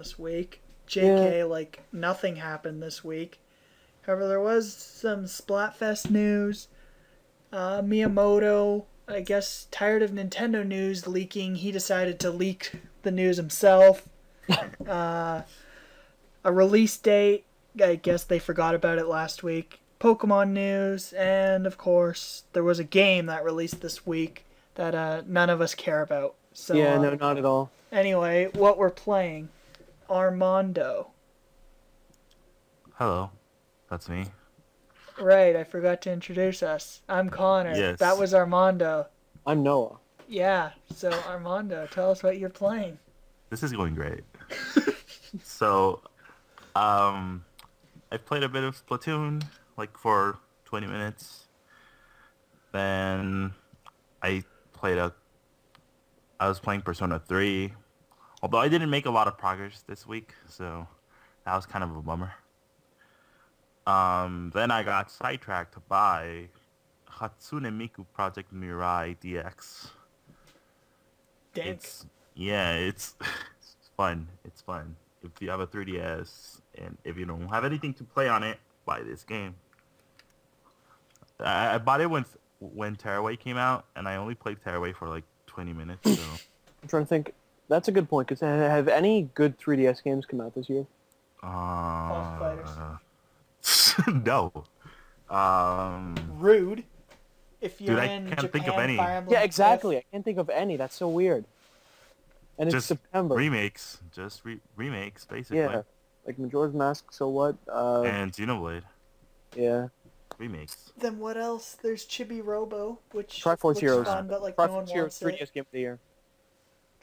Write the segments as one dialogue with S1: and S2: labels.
S1: this week. JK, like nothing happened this week. However, there was some Splatfest news. Uh, Miyamoto, I guess, tired of Nintendo news leaking, he decided to leak the news himself. uh, a release date, I guess they forgot about it last week. Pokemon news, and of course, there was a game that released this week that uh, none of us care about. So
S2: yeah, no, not at all.
S1: Anyway, what we're playing, Armando.
S3: Hello, that's me.
S1: Right, I forgot to introduce us. I'm Conor.
S3: Yes.
S1: That was Armando.
S2: I'm Noah.
S1: Yeah, so Armando, tell us what you're playing.
S3: This is going great. so, um, I've played a bit of Splatoon, like for 20 minutes. Then I played a. I was playing Persona 3, although I didn't make a lot of progress this week, so that was kind of a bummer. Um, then I got sidetracked by Hatsune Miku Project Mirai DX.
S1: Dank.
S3: It's yeah, it's it's fun. It's fun. If you have a 3DS and if you don't have anything to play on it, buy this game. I, I bought it when when Tearaway came out, and I only played Tearaway for like 20 minutes. So
S2: I'm trying to think. That's a good point. Cause have any good 3DS games come out this year?
S3: uh, no. Um,
S1: Rude. If you're
S3: Dude, I can't
S1: Japan,
S3: think of any.
S2: Yeah, exactly.
S1: Fifth-
S2: I can't think of any. That's so weird. And it's
S3: just
S2: September.
S3: remakes, just re- remakes basically,
S2: yeah, like Majora's Mask. So what? Uh,
S3: and Xenoblade
S2: yeah.
S3: remakes.
S1: Then what else? There's Chibi Robo, which
S2: Triforce
S1: looks
S2: Heroes.
S1: fun, but like no one
S2: Heroes
S1: wants
S2: 3DS
S1: it.
S2: game of the year.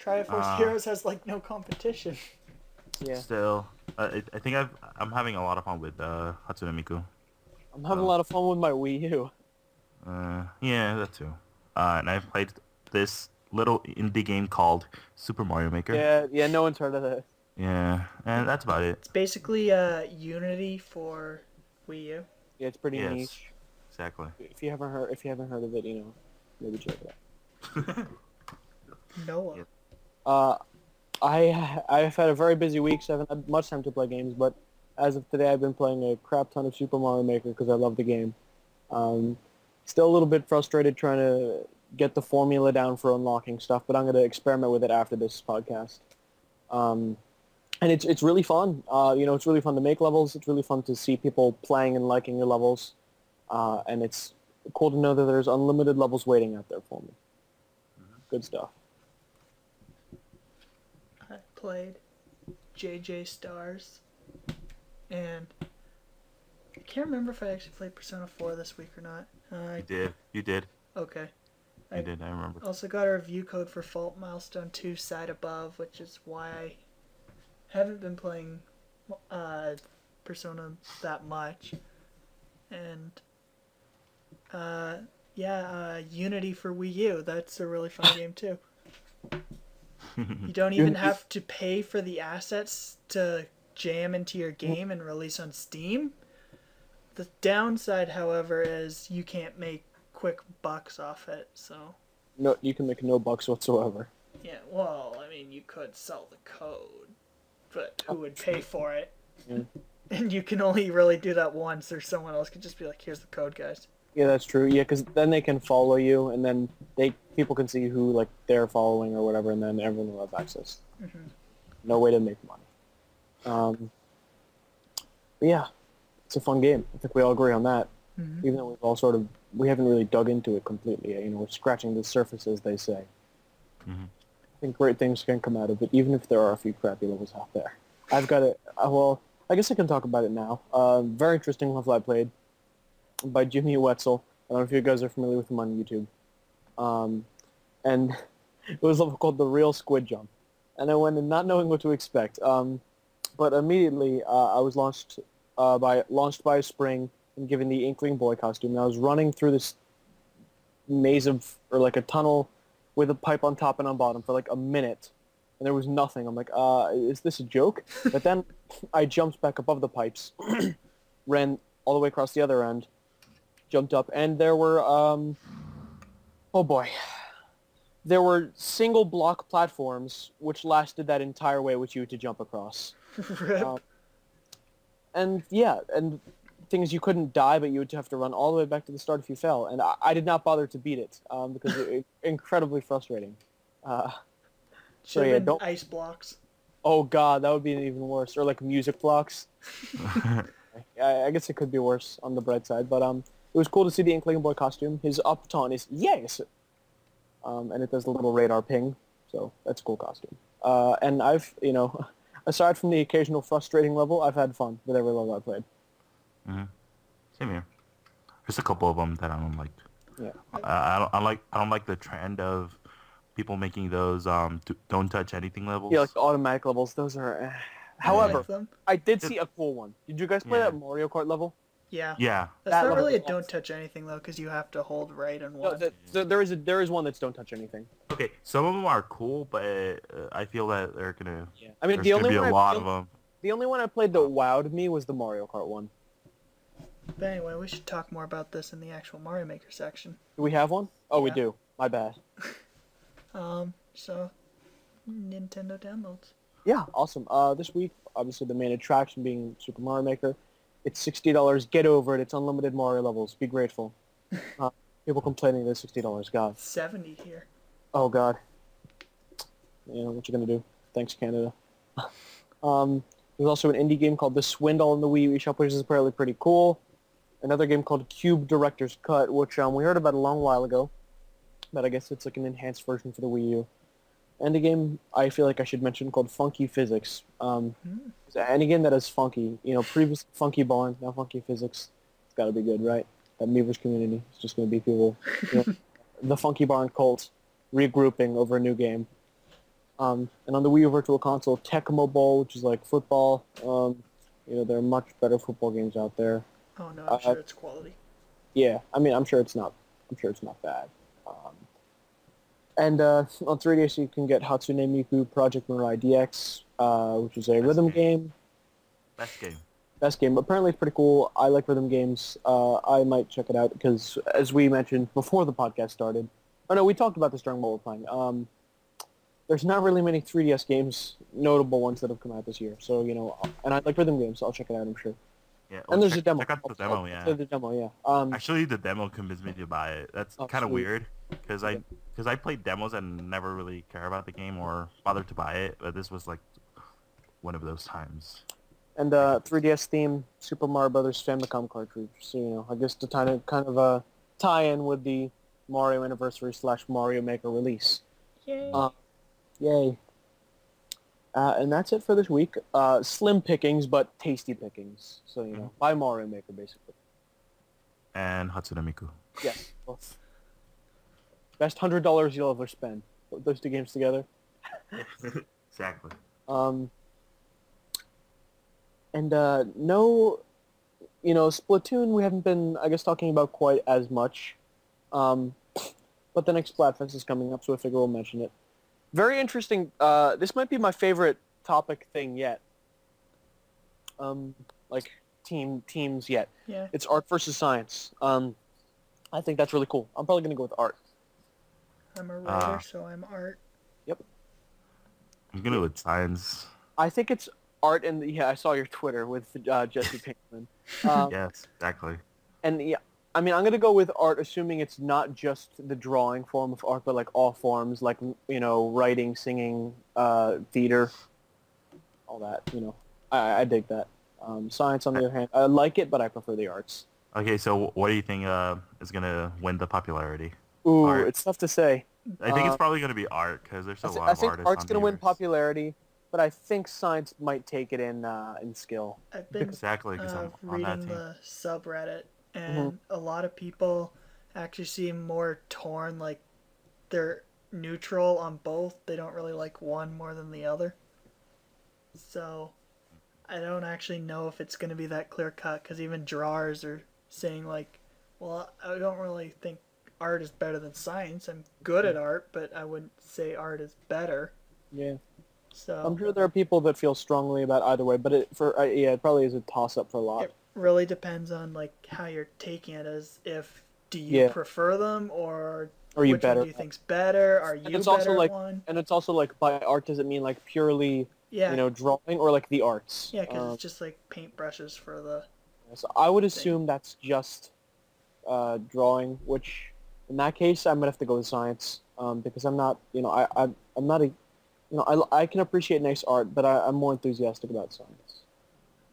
S1: Triforce
S3: Ah.
S1: Heroes has like no competition.
S2: Yeah.
S3: Still, uh, I, I think I've I'm having a lot of fun with uh, Hatsune Miku.
S2: I'm having a
S3: Oh.
S2: lot of fun with my Wii U.
S3: Uh, yeah, that too. Uh, and I've played this little indie game called Super Mario Maker.
S2: Yeah, yeah. No one's heard of that.
S3: Yeah, and that's about it.
S1: It's basically uh, Unity for Wii U.
S2: Yeah, it's pretty
S3: Yes.
S2: niche.
S3: Exactly.
S2: If you haven't heard, if you haven't heard of it, you know, maybe check it out.
S1: Noah.
S3: Yep.
S2: Uh, I I've had a very busy week, so I haven't had much time to play games. But as of today, I've been playing a crap ton of Super Mario Maker because I love the game. Um, still a little bit frustrated trying to get the formula down for unlocking stuff, but I'm going to experiment with it after this podcast. Um, and it's it's really fun. Uh, you know, it's really fun to make levels. It's really fun to see people playing and liking your levels, uh, and it's cool to know that there's unlimited levels waiting out there for me. Good stuff.
S1: I played JJ Stars, and I can't remember if I actually played Persona 4 this week or not. Uh,
S3: You did. You did.
S1: okay.
S3: You
S1: I-
S3: did. I remember.
S1: Also got a review code for Fault Milestone 2 side above, which is why I haven't been playing uh, Persona that much. And uh, yeah, uh, Unity for Wii U. That's a really fun game too. You don't even have to pay for the assets to jam into your game and release on Steam. The downside, however, is you can't make quick bucks off it. So
S2: No, you can make no bucks whatsoever.
S1: yeah, well, I mean, you could sell the code, but who would oh, pay for it?
S2: Yeah.
S1: And you can only really do that once, or someone else could just be like, "Here's the code, guys."
S2: Yeah, that's true. Yeah, because then they can follow you, and then they people can see who like they're following or whatever, and then everyone will have access.
S1: Mhm.
S2: No way to make money. Um, but yeah, it's a fun game. I think we all agree on that.
S1: Mhm.
S2: Even though we've all sort of we haven't really dug into it completely. yet. You know, we're scratching the surface, as they say.
S3: Mhm.
S2: I think great things can come out of it, even if there are a few crappy levels out there. I've got it. Uh, well, I guess I can talk about it now. Uh, very interesting level I played by Jimmy Wetzel. I don't know if you guys are familiar with him on YouTube. Um, and it was called The Real Squid Jump. And I went in not knowing what to expect. Um, but immediately uh, I was launched uh, by launched by a spring and given the Inkling Boy costume. And I was running through this maze of, or like a tunnel with a pipe on top and on bottom for like a minute. And there was nothing. I'm like, uh, is this a joke? But then I jumped back above the pipes, ran all the way across the other end, jumped up, and there were, um, oh boy, there were single block platforms which lasted that entire way which you had to jump across. Um, and yeah, and things you couldn't die, but you would have to run all the way back to the start if you fell. And I, I did not bother to beat it um, because it, it incredibly frustrating. Uh, so
S1: Should've
S2: yeah, don't.
S1: ice blocks.
S2: Oh god, that would be even worse. Or like music blocks. I, I guess it could be worse on the bright side, but um, it was cool to see the Inkling Boy costume. His up taunt is yes, um, and it does the little radar ping, so that's a cool costume. Uh, and I've, you know, aside from the occasional frustrating level, I've had fun with every level I played.
S3: Same here. There's a couple of them that I don't like.
S2: Yeah.
S3: Uh, I don't. I like. I don't like the trend of people making those um d- don't touch anything levels.
S2: Yeah, like the automatic levels, those are. Eh.
S1: I
S2: However,
S1: like.
S2: I did see a cool one. Did you guys play
S3: Yeah.
S2: that Mario Kart level?
S1: Yeah.
S3: yeah.
S1: That's
S2: That
S1: not really a don't
S2: awesome.
S1: touch anything though, because you have to hold right and
S2: No,
S1: one.
S2: the, the, there is a there is one that's don't touch anything.
S3: Okay. Some of them are cool, but uh, I feel that they're gonna.
S2: Yeah. I mean, the only
S3: be a
S2: one I-
S3: lot
S2: the-
S3: of them.
S2: The only one I played that wowed me was the Mario Kart one.
S1: But anyway, we should talk more about this in the actual Mario Maker section.
S2: Do we have one? Oh, we do. My bad.
S1: Um, so Nintendo downloads.
S2: Yeah, awesome. Uh, this week, obviously the main attraction being Super Mario Maker. It's sixty dollars. Get over it. It's unlimited Mario levels. Be grateful. Uh, people complaining that it's sixty dollars. God.
S1: Seventy here.
S2: Oh God. Yeah, what you gonna do? Thanks, Canada. um, there's also an indie game called The Swindle on the Wii U eShop, which is apparently pretty cool. Another game called Cube Director's Cut, which um, we heard about a long while ago, but I guess it's like an enhanced version for the Wii U. And a game I feel like I should mention called Funky Physics. Um,
S1: Hmm.
S2: and a game that is funky, you know, previous Funky Barn, now Funky Physics. It's got to be good, right? That Miiverse community is just going to be people. You know, the Funky Barn cult regrouping over a new game. Um, and on the Wii U Virtual Console, Tecmo Bowl, which is like football. Um, you know, there are much better football games out there.
S1: Oh no, I'm
S2: Uh,
S1: sure it's quality.
S2: Yeah, I mean, I'm sure it's not. I'm sure it's not bad. And uh, on 3DS, you can get Hatsune Miku Project Mirai DX, uh, which is a rhythm game.
S3: Best game.
S2: Best game. Apparently, it's pretty cool. I like rhythm games. Uh, I might check it out because, as we mentioned before the podcast started, oh no, we talked about this during what we're playing. Um, there's not really many 3DS games, notable ones that have come out this year. So you know, and I like rhythm games. So I'll check it out. I'm sure.
S3: Yeah.
S2: And
S3: oh,
S2: there's
S3: check,
S2: a demo.
S3: Check out the
S2: I'll-
S3: demo.
S2: I'll
S3: Yeah.
S2: the demo. Yeah. Um,
S3: Actually, the demo convinced me to buy it. That's
S2: Oh,
S3: kind of weird because I because I played demos and never really care about the game or bothered to buy it. But this was like one of those times.
S2: and uh, 3DS theme Super Mario Brothers Famicom cartridge. So you know, I guess to kind of kind of uh, tie in with the Mario Anniversary slash Mario Maker release.
S1: Yay.
S2: Uh, yay! Uh, and that's it for this week. Uh, slim pickings, but tasty pickings. So you know, buy Mario Maker basically.
S3: And Hatsune Miku.
S2: Yes, both. Best hundred dollars you'll ever spend. Put those two games together.
S3: exactly.
S2: Um, and uh, no, you know, Splatoon we haven't been, I guess, talking about quite as much. Um, but the next Splatfest is coming up, so I figure we'll mention it. Very interesting. Uh, this might be my favorite topic thing yet. Um, like team teams yet.
S1: yeah.
S2: It's art versus science. Um, I think that's really cool. I'm probably gonna go with art.
S1: I'm a writer,
S3: Ah.
S1: so I'm art. Yep.
S3: I'm gonna go with science.
S2: I think it's art, and yeah, I saw your Twitter with uh, Jesse Pinkman. Um,
S3: yes, exactly.
S2: And yeah, I mean, I'm gonna go with art, assuming it's not just the drawing form of art, but like all forms, like you know, writing, singing, uh, theater, all that. You know, I, I dig that. Um, science, on the other hand, I like it, but I prefer the arts.
S3: Okay, so what do you think uh, is gonna win the popularity?
S2: Ooh,
S3: Art.
S2: it's tough to say.
S3: I think
S2: Uh,
S3: it's probably gonna be art because there's a
S2: I, thi-
S3: lot
S2: I
S3: of
S2: think art's gonna win popularity, but I think science might take it in uh, in skill.
S1: I've been
S3: Exactly, because
S1: uh,
S3: I'm on that
S1: reading
S3: team.
S1: the subreddit,
S2: Mm-hmm.
S1: and a lot of people actually seem more torn. Like they're neutral on both. They don't really like one more than the other. So I don't actually know if it's going to be that clear cut because even drawers are saying like, well, I don't really think art is better than science. I'm good at art, but I wouldn't say art is better.
S2: Yeah,
S1: So
S2: I'm sure there are people that feel strongly about either way, but it, for uh, yeah, it probably is a toss up for a lot.
S1: it really depends on like how you're taking it as if do you
S2: Yeah.
S1: prefer them or
S2: Are you
S1: which
S2: better?
S1: one do you think's better? Are you
S2: And it's also, better
S1: one do you think's better? Are you
S2: And it's also like,
S1: one?
S2: and it's also like by art does it mean like purely
S1: Yeah,
S2: you know drawing or like the arts?
S1: yeah, because
S2: Um,
S1: it's just like paintbrushes for the.
S2: so I would assume that's just uh, drawing, which in that case I might have to go with science um, because I'm not you know I, I I'm not a you know I, I can appreciate nice art, but I, I'm more enthusiastic about science.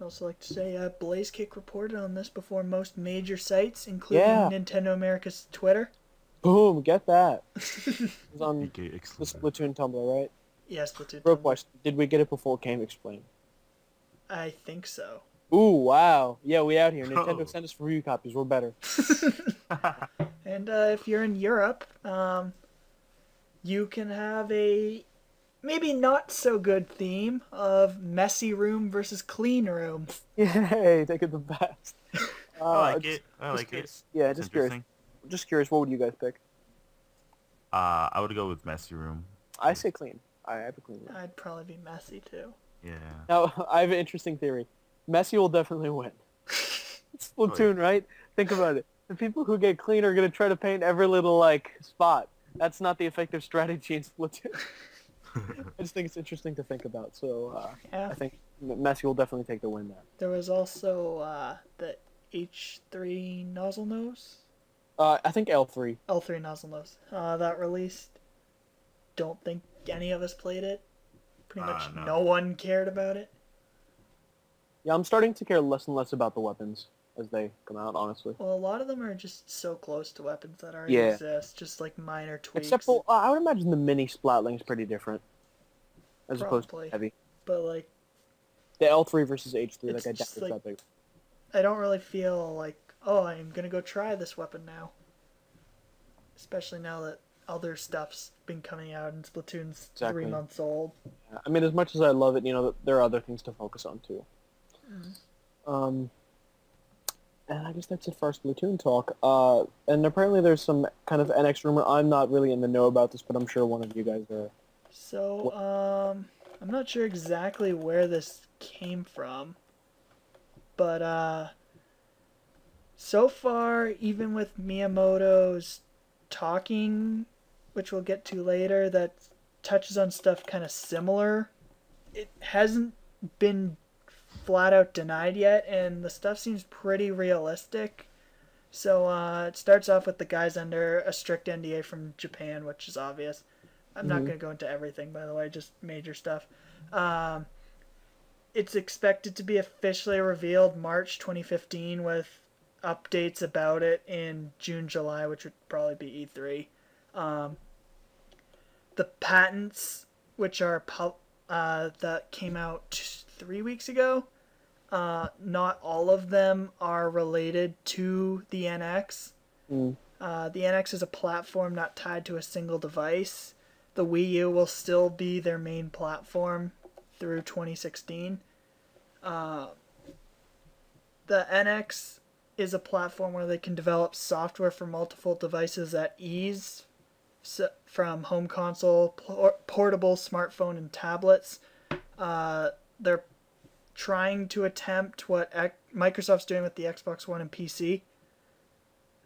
S1: I'd also like to say uh, Blaze Kick reported on this before most major sites, including
S2: Yeah.
S1: Nintendo America's Twitter.
S2: Boom, get that. It's on
S3: Okay,
S2: the. Splatoon Tumblr, right?
S1: yes, the two.
S2: Real question: Did we get it before GameXplain?
S1: I think so.
S2: Ooh, wow. Yeah, we out here. Nintendo
S3: Oh.
S2: send us review copies. We're better.
S1: And uh, if you're in Europe, um, you can have a maybe not so good theme of messy room versus clean room.
S2: Yay, take it the best. Uh,
S3: I like
S2: just-
S3: it. I
S2: just
S3: like it.
S2: Yeah,
S3: It's
S2: just curious. Just curious, what would you guys pick?
S3: Uh, I would go with messy room.
S2: I say clean. I have a clean room.
S1: I'd probably be messy too.
S3: Yeah.
S2: Now, I have an interesting theory. Messy will definitely win. It's Splatoon, right? Think about it. The people who get clean are going to try to paint every little, like, spot. That's not the effective strategy in Splatoon. I just think it's interesting to think about. So uh,
S1: Yeah.
S2: I think M- Messy will definitely take the win there.
S1: There was also uh, the H3 Nozzlenose,
S2: Uh, I think L3.
S1: L3 Nozzlenose uh, that released. Don't think any of us played it. Pretty
S3: Uh,
S1: much
S3: no.
S1: no one cared about it.
S2: Yeah, I'm starting to care less and less about the weapons as they come out, honestly.
S1: Well, a lot of them are just so close to weapons that already
S2: Yeah.
S1: exist, just like minor tweaks.
S2: Except for, uh, I would imagine the mini Splatling's pretty different. As opposed to
S1: Probably.
S2: heavy.
S1: But like,
S2: The L3 versus H3, like I doubt
S1: like-
S2: big.
S1: I don't really feel like, oh, I'm gonna go try this weapon now. Especially now that other stuff's been coming out and Splatoon's
S2: Exactly.
S1: three months old.
S2: Yeah, I mean, as much as I love it, you know, there are other things to focus on too.
S1: Mm-hmm.
S2: Um, and I guess that's it for Splatoon talk. Uh, and apparently there's some kind of NX rumor. I'm not really in the know about this, but I'm sure one of you guys are.
S1: So, um, I'm not sure exactly where this came from, but uh, so far, even with Miyamoto's talking, which we'll get to later, that touches on stuff kind of similar, it hasn't been flat out denied yet, and the stuff seems pretty realistic. So uh, it starts off with the guys under a strict NDA from Japan, which is obvious. I'm not
S2: Mhm.
S1: going to go into everything, by the way, just major stuff. Um, it's expected to be officially revealed March 2015 with updates about it in June, July, which would probably be E3. Um, the patents, which are uh, that came out three weeks ago, uh, not all of them are related to the NX.
S2: Mm.
S1: Uh, the NX is a platform not tied to a single device. The Wii U will still be their main platform through 2016. Uh, the NX is a platform where they can develop software for multiple devices at ease, so, from home console, por- portable, smartphone, and tablets. Uh, they're trying to attempt what Microsoft's doing with the Xbox One and PC,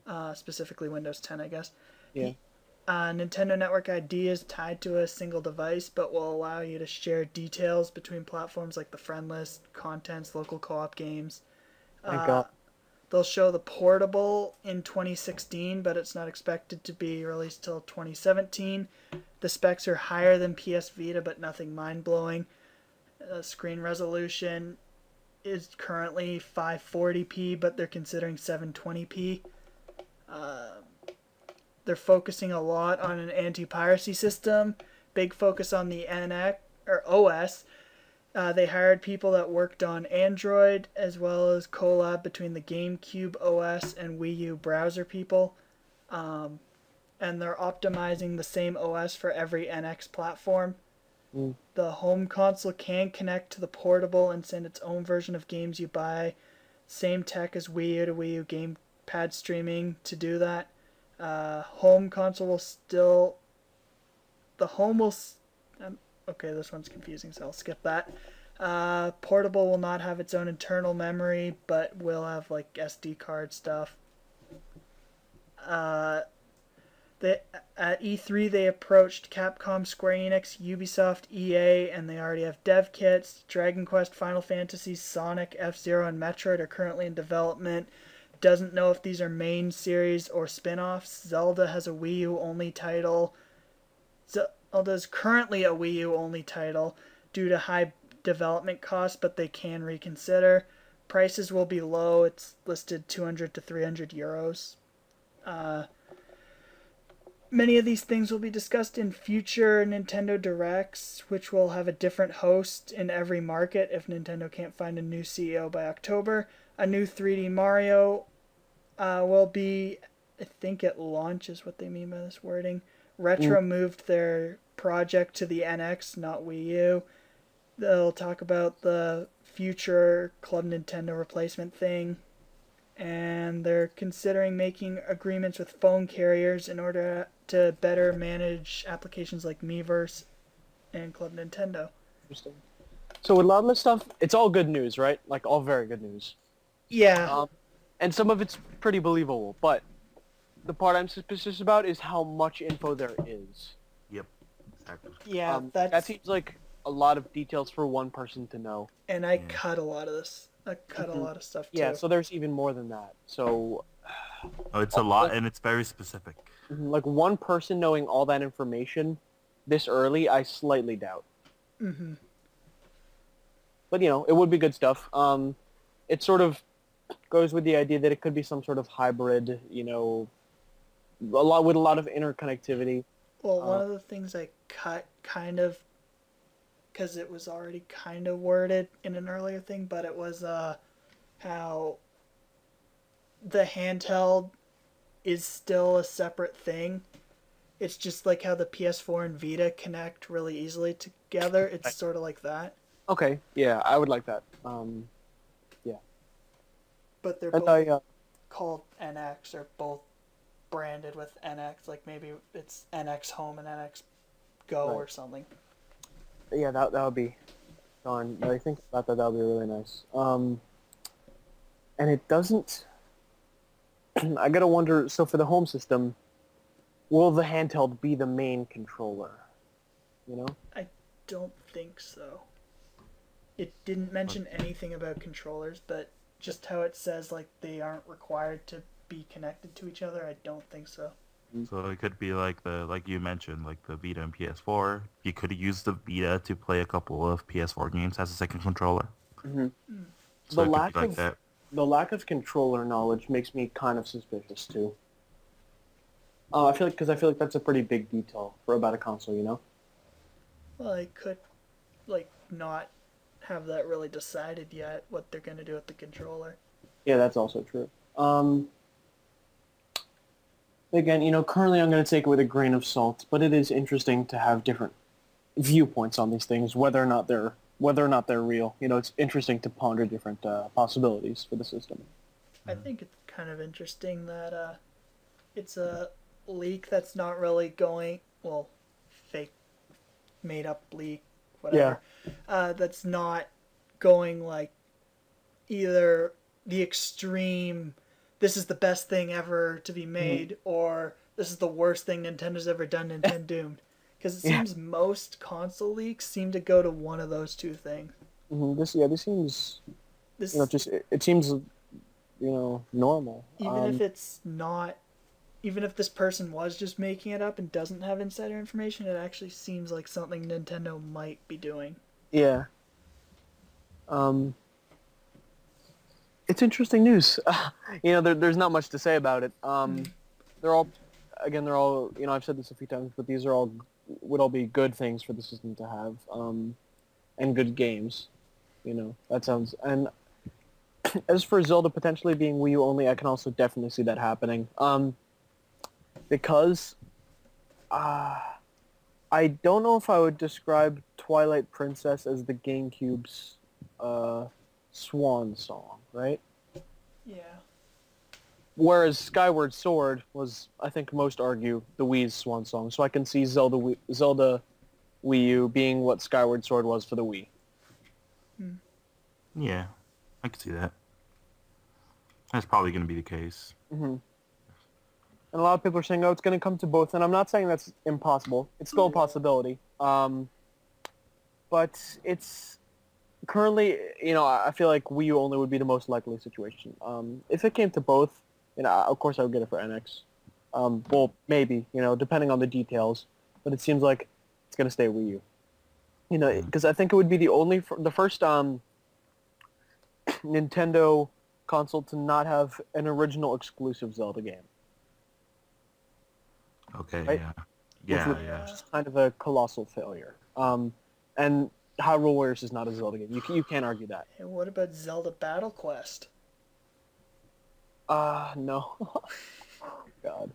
S1: uh, specifically Windows 10, I guess.
S2: Yeah.
S1: Uh, Nintendo Network ID is tied to a single device, but will allow you to share details between platforms like the friend list, contents, local co-op games.
S2: Thank
S1: Uh,
S2: God.
S1: They'll show the portable in 2016, but it's not expected to be released till 2017. The specs are higher than PS Vita, but nothing mind-blowing. Uh, screen resolution is currently 540p, but they're considering 720p. Uh, they're focusing a lot on an anti-piracy system. Big focus on the NX or OS. Uh, they hired people that worked on Android as well as collab between the GameCube OS and Wii U browser people. Um, and they're optimizing the same OS for every NX platform. The home console can connect to the portable and send its own version of games you buy. Same tech as Wii U to Wii U gamepad streaming to do that. Uh, home console will still. The home will. Um, okay, this one's confusing, so I'll skip that. Uh, portable will not have its own internal memory, but will have like SD card stuff. Uh, at E3, they approached Capcom, Square Enix, Ubisoft, EA, and they already have dev kits. Dragon Quest, Final Fantasy, Sonic, F Zero, and Metroid are currently in development. Doesn't know if these are main series or spin offs. Zelda has a Wii U only title. Zelda is currently a Wii U only title due to high development costs, but they can reconsider. Prices will be low. It's listed 200 to 300 euros. Uh, Many of these things will be discussed in future Nintendo Directs, which will have a different host in every market if Nintendo can't find a new CEO by October. A new 3D Mario uh, will be, I think it launches what they mean by this wording. Retro mm. moved their project to the NX, not Wii U. They'll talk about the future Club Nintendo replacement thing and they're considering making agreements with phone carriers in order to better manage applications like Miiverse and Club Nintendo.
S2: Interesting. So with a lot of this stuff, it's all good news, right? Like all very good news.
S1: Yeah.
S2: Um, and some of it's pretty believable, but the part I'm suspicious about is how much info there is.
S3: Yep. Exactly.
S1: Yeah,
S2: um, that seems like a lot of details for one person to know.
S1: And I yeah. cut a lot of this. I cut mm-hmm. a lot of stuff too.
S2: Yeah, so there's even more than that. So
S3: Oh, it's a lot and it's very specific.
S2: Like one person knowing all that information this early, I slightly doubt.
S1: Mm-hmm.
S2: But you know, it would be good stuff. Um, it sort of goes with the idea that it could be some sort of hybrid, you know, a lot with a lot of interconnectivity.
S1: Well, one uh, of the things I cut kind of because it was already kind of worded in an earlier thing, but it was uh, how the handheld is still a separate thing. It's just like how the PS4 and Vita connect really easily together. It's sort of like that.
S2: Okay, yeah, I would like that. Um, yeah.
S1: But they're both uh... called NX or both branded with NX. Like maybe it's NX Home and NX Go right. or something
S2: yeah, that that would be fun. I think about that. That would be really nice. Um, and it doesn't. I gotta wonder. So for the home system, will the handheld be the main controller? You know.
S1: I don't think so. It didn't mention anything about controllers, but just how it says like they aren't required to be connected to each other, I don't think so.
S3: So it could be like the like you mentioned, like the Vita and PS4. You could use the Vita to play a couple of PS4 games as a second controller.
S2: Mm-hmm. So the lack like of that. The lack of controller knowledge makes me kind of suspicious too. Uh, I feel like because I feel like that's a pretty big detail for about a console, you know.
S1: Well, I could like not have that really decided yet what they're gonna do with the controller.
S2: Yeah, that's also true. Um, again, you know, currently I'm going to take it with a grain of salt, but it is interesting to have different viewpoints on these things, whether or not they're whether or not they're real. You know, it's interesting to ponder different uh, possibilities for the system.
S1: I think it's kind of interesting that uh, it's a leak that's not really going well, fake, made up leak, whatever. Yeah. Uh, that's not going like either the extreme this is the best thing ever to be mm-hmm. made, mm-hmm. or this is the worst thing Nintendo's ever done, Nintendo doomed. Because it seems yeah. most console leaks seem to go to one of those two things.
S2: Mm-hmm. This yeah, this seems this you know just it, it seems you know normal.
S1: Even um, if it's not, even if this person was just making it up and doesn't have insider information, it actually seems like something Nintendo might be doing.
S2: Yeah. Um, it's interesting news. you know, there, there's not much to say about it. Um, mm. They're all, again, they're all. You know, I've said this a few times, but these are all would all be good things for the system to have, um, and good games. You know, that sounds. And as for Zelda potentially being Wii U only, I can also definitely see that happening. Um, because, uh, I don't know if I would describe Twilight Princess as the GameCube's uh, swan song, right?
S1: Yeah.
S2: Whereas Skyward Sword was, I think most argue, the Wii's swan song. So I can see Zelda Wii, Zelda Wii U being what Skyward Sword was for the Wii.
S3: Hmm. Yeah, I can see that. That's probably going to be the case.
S2: Mm-hmm. and a lot of people are saying, "Oh, it's going to come to both." And I'm not saying that's impossible. It's still a possibility. Um, but it's currently, you know, I I feel like Wii U only would be the most likely situation. Um, if it came to both, you know, of course I would get it for NX. Um, well, maybe, you know, depending on the details. But it seems like it's going to stay Wii U. You know, because I think it would be the only, the first um, Nintendo console to not have an original exclusive Zelda game.
S3: Okay,
S2: Right?
S3: yeah. Yeah,
S2: would-
S3: yeah.
S2: which kind of a colossal failure. Um, and Hyrule Warriors is not a Zelda game. You, can, you can't argue that.
S1: And what about Zelda Battle Quest?
S2: Uh, no. God.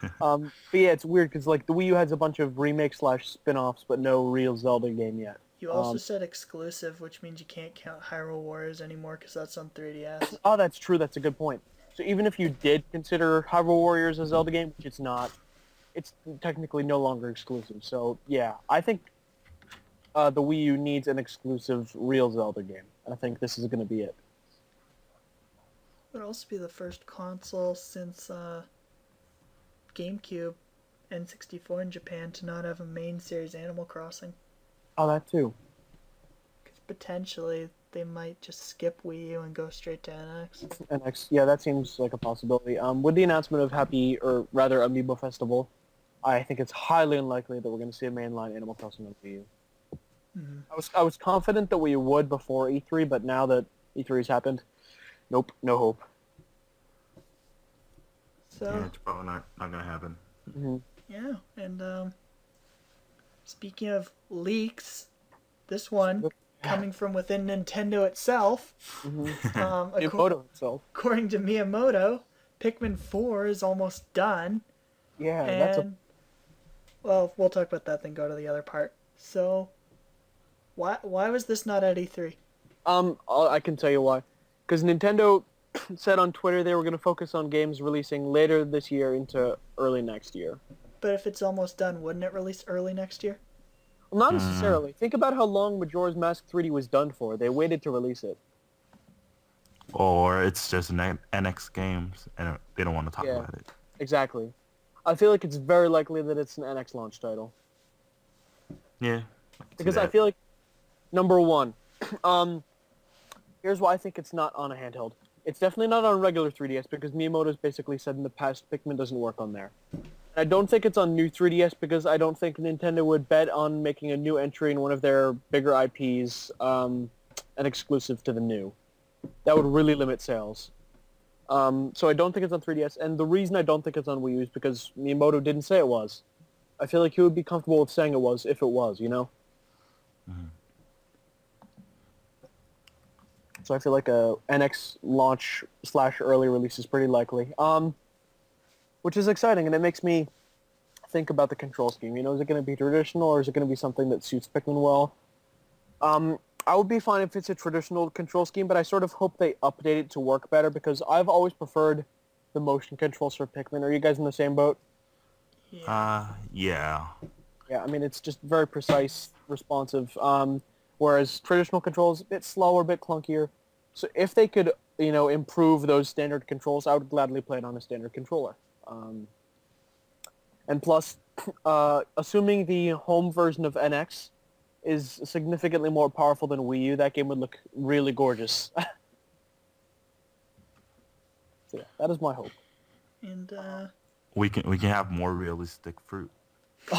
S2: um, but yeah, it's weird because like the Wii U has a bunch of remakes slash spin-offs, but no real Zelda game yet.
S1: You also
S2: Um,
S1: said exclusive, which means you can't count Hyrule Warriors anymore because that's on 3DS.
S2: Oh, that's true. That's a good point. So even if you did consider Hyrule Warriors a Zelda game, which it's not, it's technically no longer exclusive. So yeah, I think uh, the Wii U needs an exclusive real Zelda game. I think this is going to be it.
S1: It would also be the first console since uh, GameCube, N64 in Japan to not have a main series Animal Crossing.
S2: Oh, that too.
S1: Because potentially they might just skip Wii U and go straight to NX.
S2: NX, yeah, that seems like a possibility. Um, with the announcement of Happy, or rather Amiibo Festival, I think it's highly unlikely that we're going to see a mainline Animal Crossing on Wii U.
S1: Mhm.
S2: I was I was confident that we would before E3, but now that E3 has happened, nope, no hope.
S1: So
S3: Yeah, it's probably not, not gonna happen.
S2: hmm
S1: yeah, and um, speaking of leaks, this one coming from within Nintendo itself.
S2: hmm
S1: Um,
S2: The
S1: acco-
S2: itself.
S1: according to Miyamoto, Pikmin 4 is almost done.
S2: Yeah,
S1: and
S2: that's a
S1: well, we'll talk about that then go to the other part. So why why was this not at E E3?
S2: um. I can tell you why. Because Nintendo said on Twitter they were going to focus on games releasing later this year into early next year.
S1: But if it's almost done, wouldn't it release early next year?
S2: Well, not necessarily. Think about how long Majora's Mask 3D was done for. They waited to release it.
S3: Or it's just an NX games and they don't want to talk
S2: Yeah.
S3: about it.
S2: Exactly. I feel like it's very likely that it's an NX launch title.
S3: Yeah. I
S2: Because I feel like, number one, um, here's why I think it's not on a handheld. It's definitely not on regular 3DS because Miyamoto's basically said in the past Pikmin doesn't work on there. I don't think it's on new 3DS because I don't think Nintendo would bet on making a new entry in one of their bigger IPs um, an exclusive to the new. That would really limit sales. Um, so I don't think it's on 3DS, and the reason I don't think it's on Wii U is because Miyamoto didn't say it was. I feel like he would be comfortable with saying it was if it was, you know? So I feel like a NX launch slash early release is pretty likely. Um, which is exciting, and it makes me think about the control scheme. You know, is it going to be traditional, or is it going to be something that suits Pikmin well? Um, I would be fine if it's a traditional control scheme, but I sort of hope they update it to work better because I've always preferred the motion controls for Pikmin. Are you guys in the same boat?
S1: Yeah.
S3: Uh, yeah.
S2: Yeah, I mean it's just very precise, responsive. Um, whereas traditional controls a bit slower, a bit clunkier. So if they could, you know, improve those standard controls, I would gladly play it on a standard controller. Um, and plus, uh, assuming the home version of NX is significantly more powerful than Wii U, that game would look really gorgeous. so yeah, that is my hope.
S1: and uh,
S3: We can we can have more realistic fruit.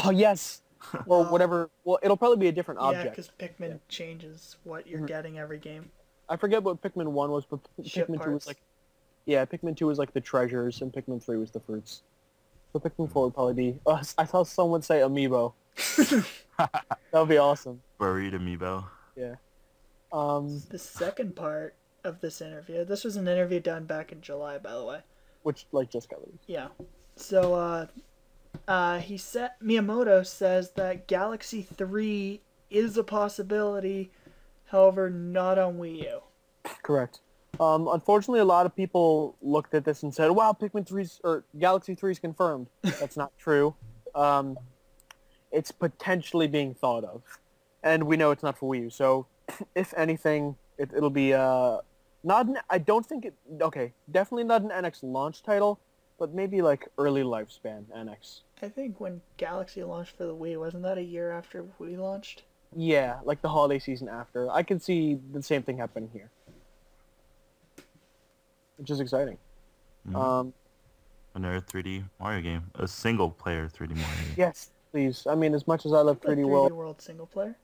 S2: Oh yes, or whatever. Well, it'll probably be a different object.
S1: yeah, because Pikmin changes what you're
S2: Mhm.
S1: getting every game.
S2: I forget what Pikmin one was, but
S1: Ship
S2: Pikmin two was like, yeah, Pikmin two was like the treasures, and Pikmin three was the fruits. So Pikmin four would probably be. Oh, I saw someone say amiibo. that would be awesome.
S3: Buried amiibo.
S2: Yeah. Um,
S1: The second part of this interview, this was an interview done back in July, by the way.
S2: which like just got released.
S1: Yeah. So, uh, uh, he said Miyamoto says that Galaxy 3 is a possibility, however, not on Wii U.
S2: Correct. Um, unfortunately, a lot of people looked at this and said, "Wow, Pikmin 3's or Galaxy 3's confirmed." That's not true. Um, it's potentially being thought of, and we know it's not for Wii U. So, if anything, it, it'll be uh, not. An, I don't think it. Okay, definitely not an NX launch title, but maybe like early lifespan NX.
S1: I think when Galaxy launched for the Wii, wasn't that a year after Wii launched?
S2: Yeah, like the holiday season after. I can see the same thing happening here, which is exciting.
S3: Mhm.
S2: Um,
S3: Another 3D Mario game, a single player 3D Mario game.
S2: yes, please. I mean, as much as I love
S1: The
S2: 3D World,
S1: World single player.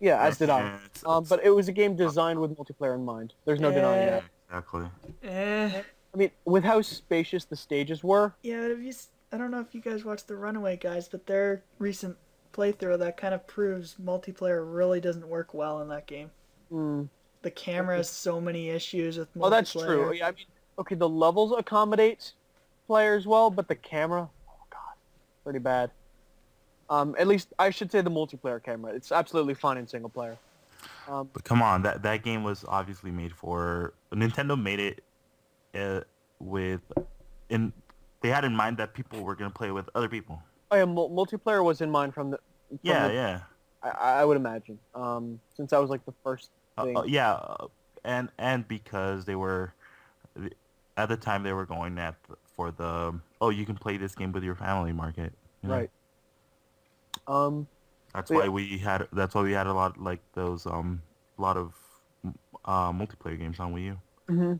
S2: yeah, as did I.
S3: It's-
S2: Um,
S3: it's-
S2: but it was a game designed with multiplayer in mind. There's no denying that.
S3: exactly.
S1: Eh.
S2: I mean, with how spacious the stages were,
S1: Yeah, but have you? S- I don't know if you guys watched the Runaway guys, but their recent playthrough that kind of proves multiplayer really doesn't work well in that game.
S2: mm,
S1: The camera has so many issues with multiplayer.
S2: oh, that's true. Yeah, I mean, okay, the levels accommodate players well, but the camera, oh god, pretty bad. Um, at least I should say the multiplayer camera. It's absolutely fun in single player. Um,
S3: But come on, that that game was obviously made for Nintendo. Made it uh, with in they had in mind that people were gonna play with other people.
S2: oh yeah, mul- multiplayer was in mind from the. From
S3: Yeah,
S2: the-
S3: yeah,
S2: I, I would imagine. Um, since that was like the first
S3: Uh,
S2: thing.
S3: uh, yeah, uh, and and because they were at the time they were going at for the oh you can play this game with your family market. you know?
S2: Right. Um,
S3: That's
S2: So,
S3: why
S2: yeah.
S3: we had. That's why we had a lot like those um a lot of uh, multiplayer games on Wii U.
S2: hmm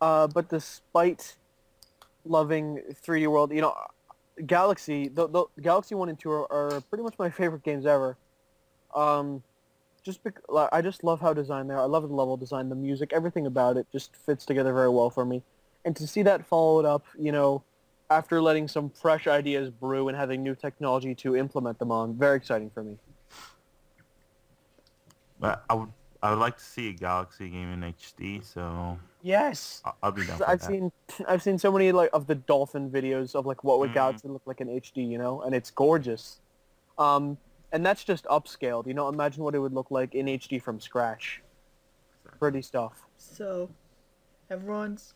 S2: Uh, but despite loving 3D World, you know, Galaxy, the, the Galaxy One and Two are, are pretty much my favorite games ever. Um, just bec- I just love how designed they are. I love the level design, the music, everything about it just fits together very well for me. And to see that followed up, you know, after letting some fresh ideas brew and having new technology to implement them on, very exciting for me.
S3: I would I would like to see a Galaxy game in HD. So
S2: Yes.
S3: I'll, I'll be down for
S2: I've
S3: that.
S2: seen I've seen so many like of the dolphin videos of like what would
S3: Mhm.
S2: Galaxy look like in HD, you know, and it's gorgeous. Um, and that's just upscaled. You know, imagine what it would look like in HD from scratch. Pretty stuff.
S1: So, everyone's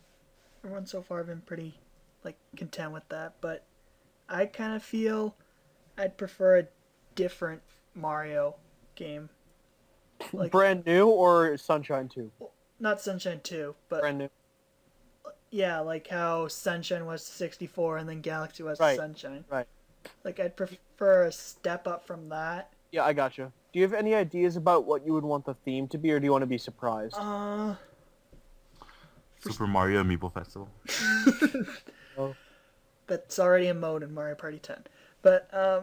S1: everyone so far been pretty like content with that, but I kind of feel I'd prefer a different Mario game. Like
S2: Brand new or Sunshine 2?
S1: not Sunshine 2, but
S2: Brand new.
S1: yeah, like how Sunshine was 64 and then Galaxy was
S2: Right,
S1: Sunshine.
S2: right.
S1: Like I'd prefer a step up from that.
S2: Yeah, I gotcha. Do you have any ideas about what you would want the theme to be, or do you want to be surprised?
S1: Uh,
S3: Super Mario Amiibo Festival.
S1: that's already a mode in Mario Party 10. But um,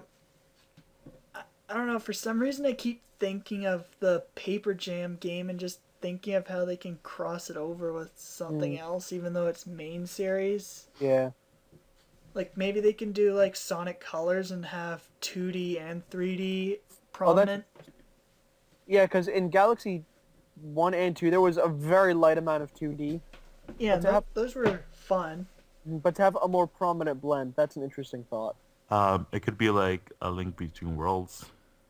S1: I, I don't know. For some reason, I keep thinking of the Paper Jam game and just thinking of how they can cross it over with something else, even though it's main series.
S2: yeah.
S1: Like maybe they can do like Sonic Colors and have 2D and 3D
S2: Oh,
S1: prominent.
S2: Yeah, because in Galaxy 1 and 2, there was a very light amount of 2D.
S1: yeah,
S2: to
S1: tho-
S2: have-
S1: those were fun.
S2: But to have a more prominent blend, that's an interesting thought.
S3: Um, it could be like a link between worlds.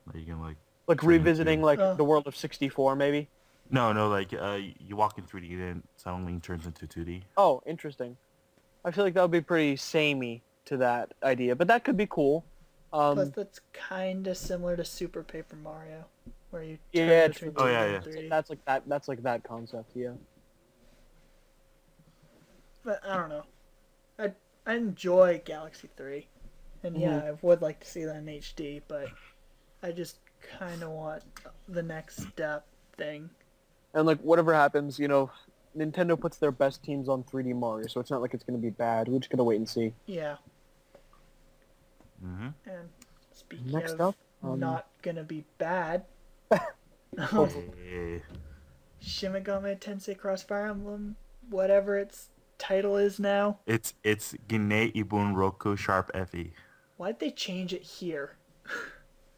S3: That you can like.
S2: Like revisiting like
S1: Uh.
S2: the world of 64 maybe.
S3: No, no, like uh, you walk in 3D, then suddenly turns into 2D.
S2: Oh, interesting. I feel like that would be pretty samey to that idea, but that could be cool.
S1: Plus,
S2: Um,
S1: that's kind of similar to Super Paper Mario, where you turn
S2: Yeah,
S1: between
S2: true.
S3: Oh,
S1: 2D
S3: yeah,
S1: and
S3: yeah.
S1: 3D.
S2: that's like that. That's like that concept. Yeah.
S1: But I don't know. I I enjoy Galaxy Three, and yeah,
S2: Mm-hmm.
S1: I would like to see that in HD, but I just kind of want the next step thing.
S2: And like whatever happens, you know, Nintendo puts their best teams on 3D Mario, so it's not like it's gonna be bad. We're just gonna wait and see.
S1: Yeah,
S3: Mm-hmm.
S1: and speaking
S2: Next
S1: of
S2: up, um,
S1: not gonna be bad,
S2: Oh.
S3: Yeah.
S1: Tensei Cross Fire Emblem, whatever its title is now.
S3: It's it's Genei Ibun Roku Sharp FE.
S1: Why'd they change it here?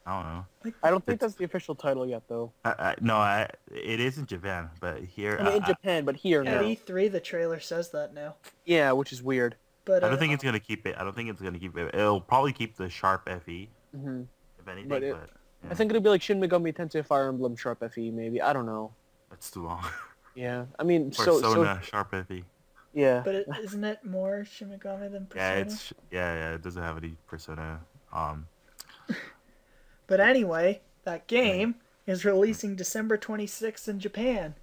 S3: I don't know.
S1: Like,
S2: I don't think
S3: It's-
S2: that's the official title yet, though.
S3: I, I, no, I, it is in Japan, but here
S2: I mean, in Japan, but here
S1: at
S2: no.
S1: E3, the trailer says that now.
S2: Yeah, which is weird.
S1: But
S3: I
S1: uh,
S3: don't think it's gonna keep it. I don't think it's gonna keep it. It'll probably keep the Sharp Fe,
S2: hmm
S3: if anything.
S2: But
S3: But, yeah,
S2: I think it'll be like Shin Megami Tensei Fire Emblem Sharp FE, maybe. I don't know.
S3: That's too long.
S2: Yeah, I mean, so,
S3: Persona
S2: so
S3: Sharp Fe.
S2: yeah.
S1: But it, isn't it more Shin Megami than Persona?
S3: Yeah, it's yeah, yeah. It doesn't have any Persona. Um,
S1: But anyway, that game is releasing December 26th in Japan.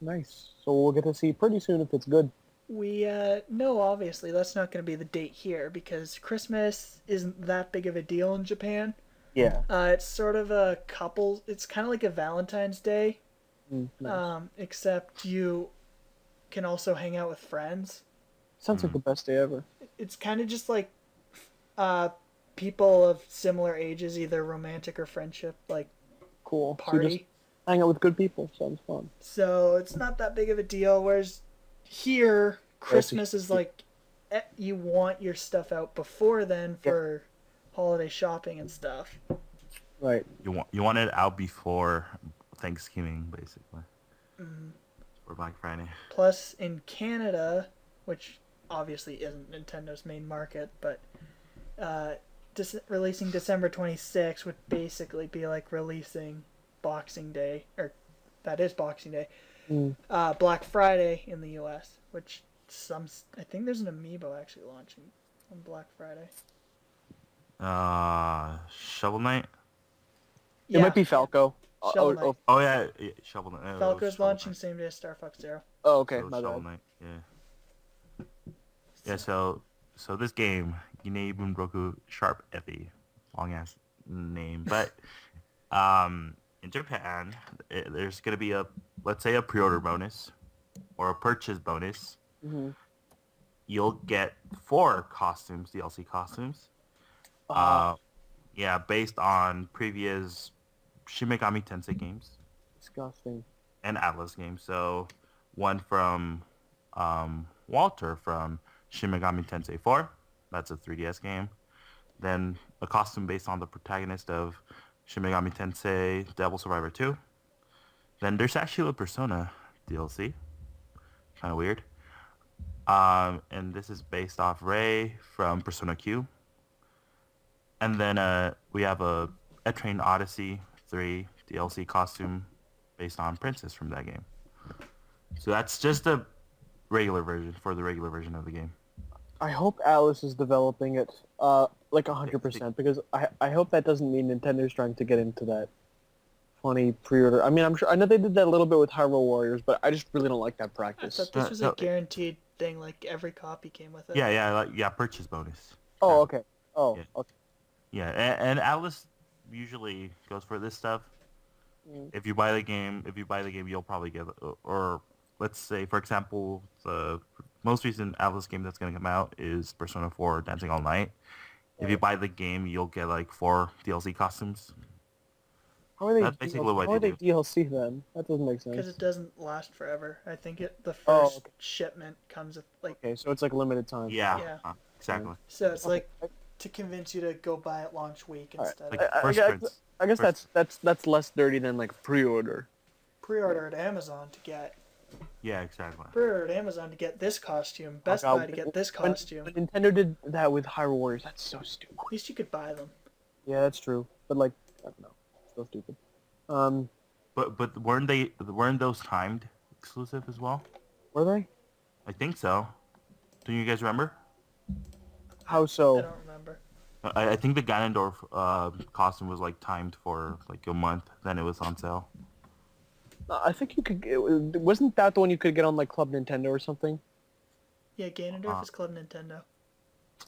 S2: Nice. So we'll get to see pretty soon if it's good.
S1: We uh no, obviously that's not going to be the date here because Christmas isn't that big of a deal in Japan.
S2: Yeah.
S1: Uh, it's sort of a couple. It's kind of like a Valentine's Day,
S2: Mm, nice.
S1: um, except you can also hang out with friends.
S2: Sounds like the best day ever.
S1: It's kind of just like uh, people of similar ages, either romantic or friendship, like
S2: Cool. So
S1: party.
S2: just hang out with good people. Sounds fun.
S1: So it's not that big of a deal. Whereas here, Christmas is like eh, you want your stuff out before then for holiday shopping and stuff.
S2: Right.
S3: You want you want it out before Thanksgiving, basically, or Black Friday.
S1: Plus, in Canada, which obviously isn't Nintendo's main market, but uh, dis- releasing December 26 would basically be like releasing Boxing Day, or that is Boxing Day,
S2: Mm.
S1: uh, Black Friday in the U.S., which some I think there's an amiibo actually launching on Black Friday.
S3: Uh, Shovel Knight.
S2: It might be Falco. Oh, oh, oh,
S3: Oh yeah, yeah Shovel Knight. uh,
S1: Falco's
S3: Shovel
S1: launching
S3: Knight.
S1: same day as Star Fox Zero.
S2: oh, okay.
S3: So
S2: My
S3: Shovel
S2: bad.
S3: Knight, yeah. Yeah, so so this game, Genei Ibun Roku Sharp FE, long ass name, but um, in Japan, it, there's gonna be a let's say a pre-order bonus or a purchase bonus.
S2: Mhm.
S3: You'll get four costumes, DLC costumes.
S2: Ah,
S3: Uh, yeah, based on previous Shin Megami Tensei games
S2: disgusting.
S3: and Atlus games. So one from um, Walter from Shin Megami Tensei 4. That's a 3DS game. Then a costume based on the protagonist of Shin Megami Tensei Devil Survivor 2. Then there's actually a Persona DLC. Kind of weird. Um, and this is based off Ray from Persona Q. And then uh, we have a Etrian Odyssey 3 DLC costume based on Princess from that game. So that's just a regular version for the regular version of the game.
S2: I hope Atlus is developing it, uh, like hundred percent, because I I hope that doesn't mean Nintendo's trying to get into that funny pre-order. I mean, I'm sure I know they did that a little bit with Hyrule Warriors, but I just really don't like that practice.
S1: I
S2: practice.
S1: thought this
S3: Uh,
S1: was
S3: no,
S1: a
S3: it-
S1: guaranteed thing. Like every copy came with it.
S3: Yeah, yeah, like, yeah, purchase bonus.
S2: Oh, okay. Oh,
S3: Yeah.
S2: okay.
S3: Yeah, and, and Atlus usually goes for this stuff.
S2: Mm.
S3: If you buy the game, if you buy the game, you'll probably get, or let's say, for example, the most recent Atlus game that's going to come out is Persona 4 Dancing All Night. If you buy the game, you'll get like four DLC costumes.
S2: How are they?
S3: That's basically
S2: DLC?
S3: what
S2: How are
S3: they
S2: they DLC then? That doesn't make sense.
S1: because it doesn't last forever. I think it the
S2: Oh,
S1: first
S2: okay.
S1: shipment comes with like
S2: Okay, so it's like limited time.
S3: Yeah,
S1: Yeah.
S3: uh, exactly.
S1: so it's like to convince you to go buy it launch week
S2: Alright.
S1: instead
S3: Like
S1: of
S2: I- I
S3: first
S2: guess-
S3: prints.
S2: I guess
S3: First-
S2: that's that's that's less dirty than like pre-order.
S1: pre-order at Amazon to get
S3: Yeah, exactly.
S1: pre-order at Amazon to get this costume, Best
S2: God,
S1: Buy to get this costume.
S2: When Nintendo did that with Hyrule Warriors, that's so stupid.
S1: At least you could buy them.
S2: Yeah, that's true. But like, I don't know, so stupid. Um,
S3: But but weren't they weren't those timed exclusive as well?
S2: were they?
S3: I think so. Do you guys remember?
S2: How so?
S1: I don't remember.
S3: I, I think the Ganondorf uh, costume was like timed for like a month. Then it was on sale.
S2: I think you could. It, wasn't that the one you could get on like Club Nintendo or something?
S1: Yeah, Ganondorf
S3: Uh,
S1: is Club Nintendo.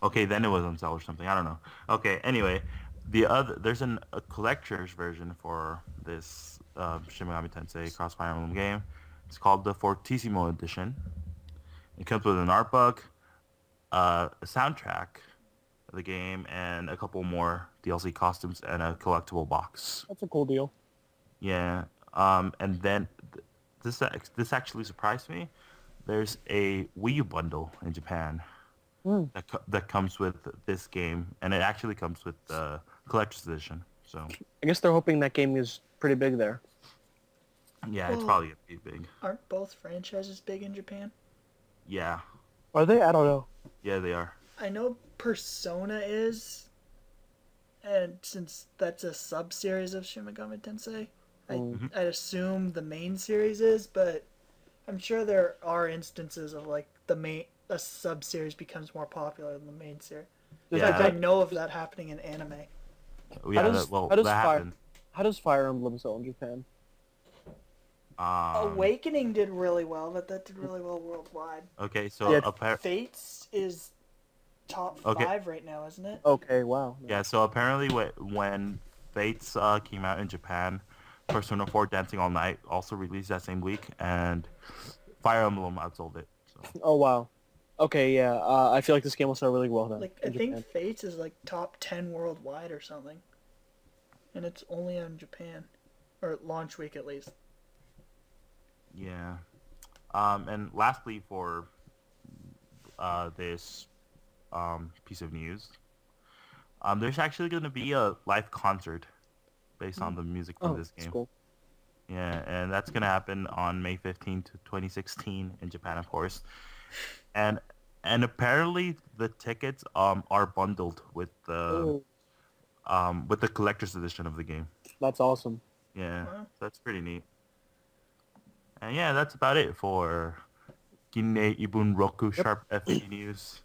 S3: Okay, then it was on sale or something. I don't know. Okay, anyway, the other there's an, a collector's version for this uh, Shin Megami Tensei Cross Fire Emblem game. It's called the Fortissimo Edition. It comes with an art book, uh, a soundtrack of the game, and a couple more DLC costumes and a collectible box.
S2: That's a cool deal.
S3: Yeah. Um, and then this this actually surprised me. There's a Wii U bundle in Japan
S2: Hmm.
S3: that co- that comes with this game, and it actually comes with the collector's edition. So
S2: I guess they're hoping that game is pretty big there.
S3: yeah, it's probably gonna be big.
S1: Aren't both franchises big in Japan?
S3: Yeah,
S2: Are they? I don't know.
S3: yeah, they are.
S1: I know Persona is, and since that's a sub series of Shin Megami Tensei, I,
S2: Mm.
S1: I'd assume the main series is, but I'm sure there are instances of like the main a sub series becomes more popular than the main series.
S3: Yeah.
S1: Like I know of that happening in anime.
S3: Yeah,
S2: does-
S3: that, well,
S2: how does
S3: that
S2: Fire-
S3: happened.
S2: how does Fire Emblem sell in Japan?
S3: Um,
S1: Awakening did really well, but that did really well worldwide.
S3: Okay, so
S2: Yeah.
S3: appar-
S1: Fates is top
S3: Okay.
S1: five right now, isn't it?
S2: Okay, wow.
S3: yeah, so apparently wh- when Fates uh, came out in Japan, Persona 4 Dancing All Night also released that same week, and Fire Emblem outsold it. So.
S2: Oh wow. Okay, yeah. Uh, I feel like this game will sell really well then.
S1: Like I think
S2: Japan.
S1: Fates is like top ten worldwide or something, and it's only in Japan, or launch week at least.
S3: Yeah. Um, and lastly, for uh, this um, piece of news, um, there's actually going to be a live concert based on the music from
S2: Oh,
S3: this game.
S2: cool.
S3: Yeah, and that's going to happen on May 15th, 2016 in Japan, of course. And and apparently the tickets um are bundled with the
S2: Ooh,
S3: um with the collector's edition of the game.
S2: that's awesome.
S3: Yeah,
S1: Wow.
S3: that's pretty neat. And yeah, that's about it for Genei Ibun Roku Sharp FE News.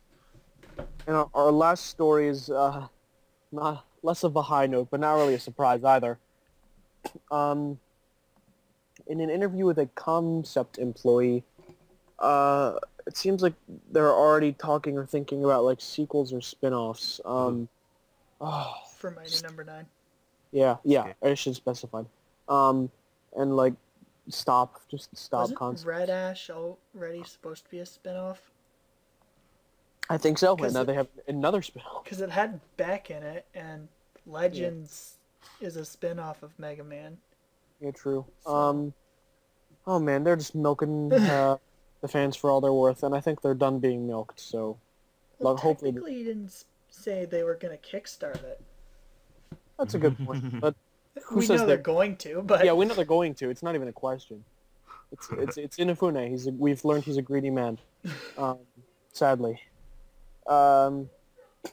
S2: And our, our last story is uh, not less of a high note, but not really a surprise either. Um, in an interview with a Comcept employee, uh, it seems like they're already talking or thinking about like sequels or spin-offs. Um, oh,
S1: For Mighty Number Nine.
S2: yeah, yeah,
S3: Okay.
S2: I should specify. Um, and like, stop, just stop
S1: Wasn't
S2: Comcept.
S1: Red Ash already supposed to be a spinoff?
S2: I think so. And now
S1: it-
S2: they have another spin-off.
S1: Because it had Beck in it, and Legends is a spinoff of Mega Man.
S2: Yeah, true.
S1: So-
S2: Um, oh man, they're just milking uh, the fans for all they're worth, and I think they're done being milked. So
S1: Well,
S2: Well, hopefully-
S1: technically, you didn't say they were going to kickstart it.
S2: that's a good point. But Who
S1: we
S2: says
S1: know they're
S2: that-
S1: going to, but
S2: yeah, we know they're going to. It's not even a question. It's it's it's Inafune. He's a, we've learned he's a greedy man. Um, sadly. Um,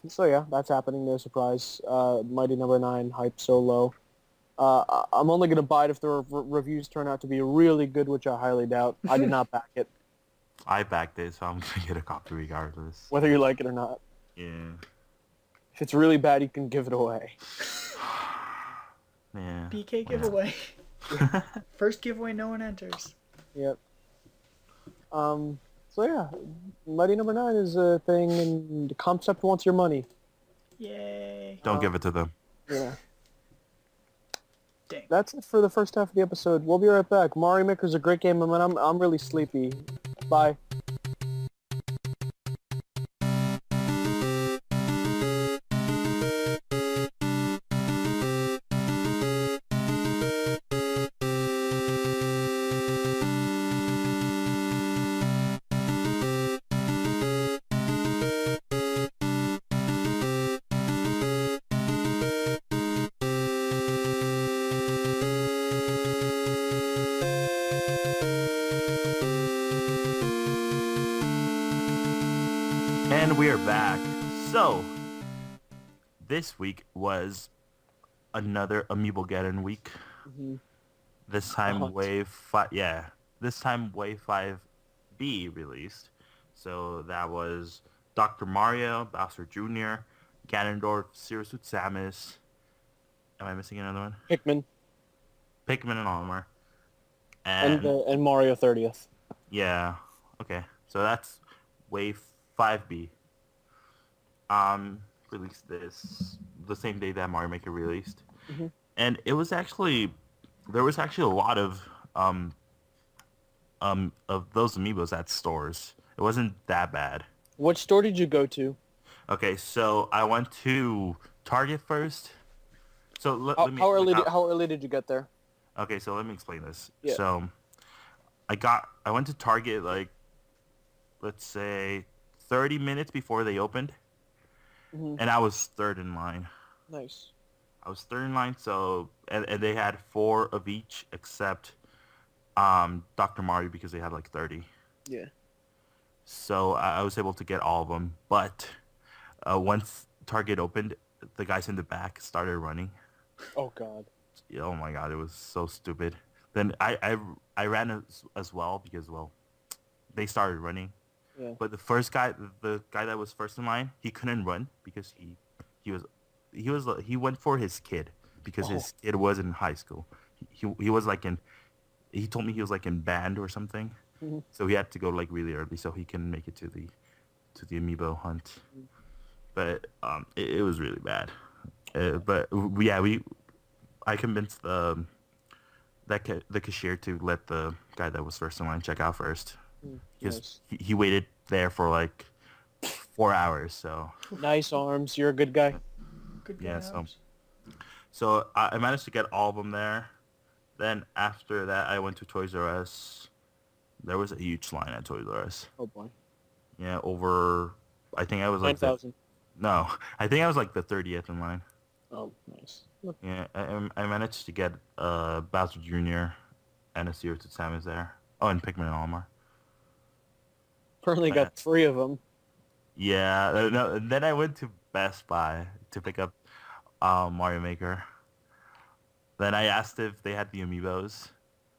S2: so yeah, that's happening. No surprise. Uh, Mighty Number Nine hype so low. Uh, I- I'm only gonna buy it if the re- reviews turn out to be really good, which I highly doubt. I did not back it,
S3: I backed it, so I'm gonna get a copy regardless.
S2: whether you like it or not.
S3: Yeah.
S2: If it's really bad, you can give it away.
S3: Yeah.
S1: BK giveaway. First giveaway, no one enters.
S2: Yep. Um. So yeah, Mighty Number Nine is a thing, and the Comcept wants your money.
S1: Yay.
S3: Don't give it to them.
S2: Yeah.
S1: Dang.
S2: That's it for the first half of the episode. We'll be right back. Mario Maker's a great game, and I'm I'm really sleepy. Bye.
S3: This week was another Amiibo Geddon week.
S2: Mhm.
S3: This time
S2: Uh-huh.
S3: Wave 5, yeah. This time Wave 5B released. So that was Dr. Mario, Bowser Jr., Ganondorf, Zero Suit Samus. Am I missing another one?
S2: Pikmin
S3: Pikmin and Olimar. And,
S2: and uh, and Mario 30th.
S3: yeah, okay. So that's Wave 5B. Um, released this the same day that Mario Maker released,
S2: Mhm.
S3: and it was actually there was actually a lot of um um of those amiibos at stores. It wasn't that bad.
S2: What store did you go to?
S3: Okay, so I went to Target first. So let,
S2: How,
S3: let me
S2: how early
S3: like,
S2: did, how early did you get there?
S3: Okay, so let me explain this.
S2: Yeah.
S3: So, I got I went to Target like, let's say, thirty minutes before they opened,
S2: Mhm.
S3: and I was third in line.
S2: Nice.
S3: I was third in line, so and, and they had four of each except um, Dr. Mario because they had like thirty.
S2: Yeah.
S3: So I, I was able to get all of them, but uh, once Target opened, the guys in the back started running.
S2: Oh God.
S3: oh my god, it was so stupid. Then I I, I ran as, as well because well, they started running.
S2: Yeah.
S3: But the first guy, the guy that was first in line, he couldn't run because he he was he was he went for his kid because his kid was in high school. He he, he was like in he told me he was like in band or something,
S2: Mhm.
S3: so he had to go like really early so he can make it to the to the amiibo hunt. But um, it, it was really bad. Uh, but yeah, we I convinced the that ca- the cashier to let the guy that was first in line check out first. Because
S2: Nice.
S3: he, he waited there for like four hours. So
S2: nice arms. You're a good guy.
S1: Good
S3: Yeah, so-
S1: grabs.
S3: so I, I managed to get all of them there. Then after that, I went to Toys R Us. There was a huge line at Toys R Us.
S2: Oh boy.
S3: Yeah, over. I think I was
S2: Nine
S3: like the,
S2: thousand.
S3: no. I think I was like the thirtieth in line.
S2: Oh, nice. Look,
S3: Yeah, I, I- I managed to get uh Bowser Jr. and a Zero Suit Samus there. Oh, and Pikmin and Olimar.
S2: Apparently got three of them.
S3: Yeah, uh, no, then I went to Best Buy to pick up uh, Mario Maker. Then I asked if they had the amiibos.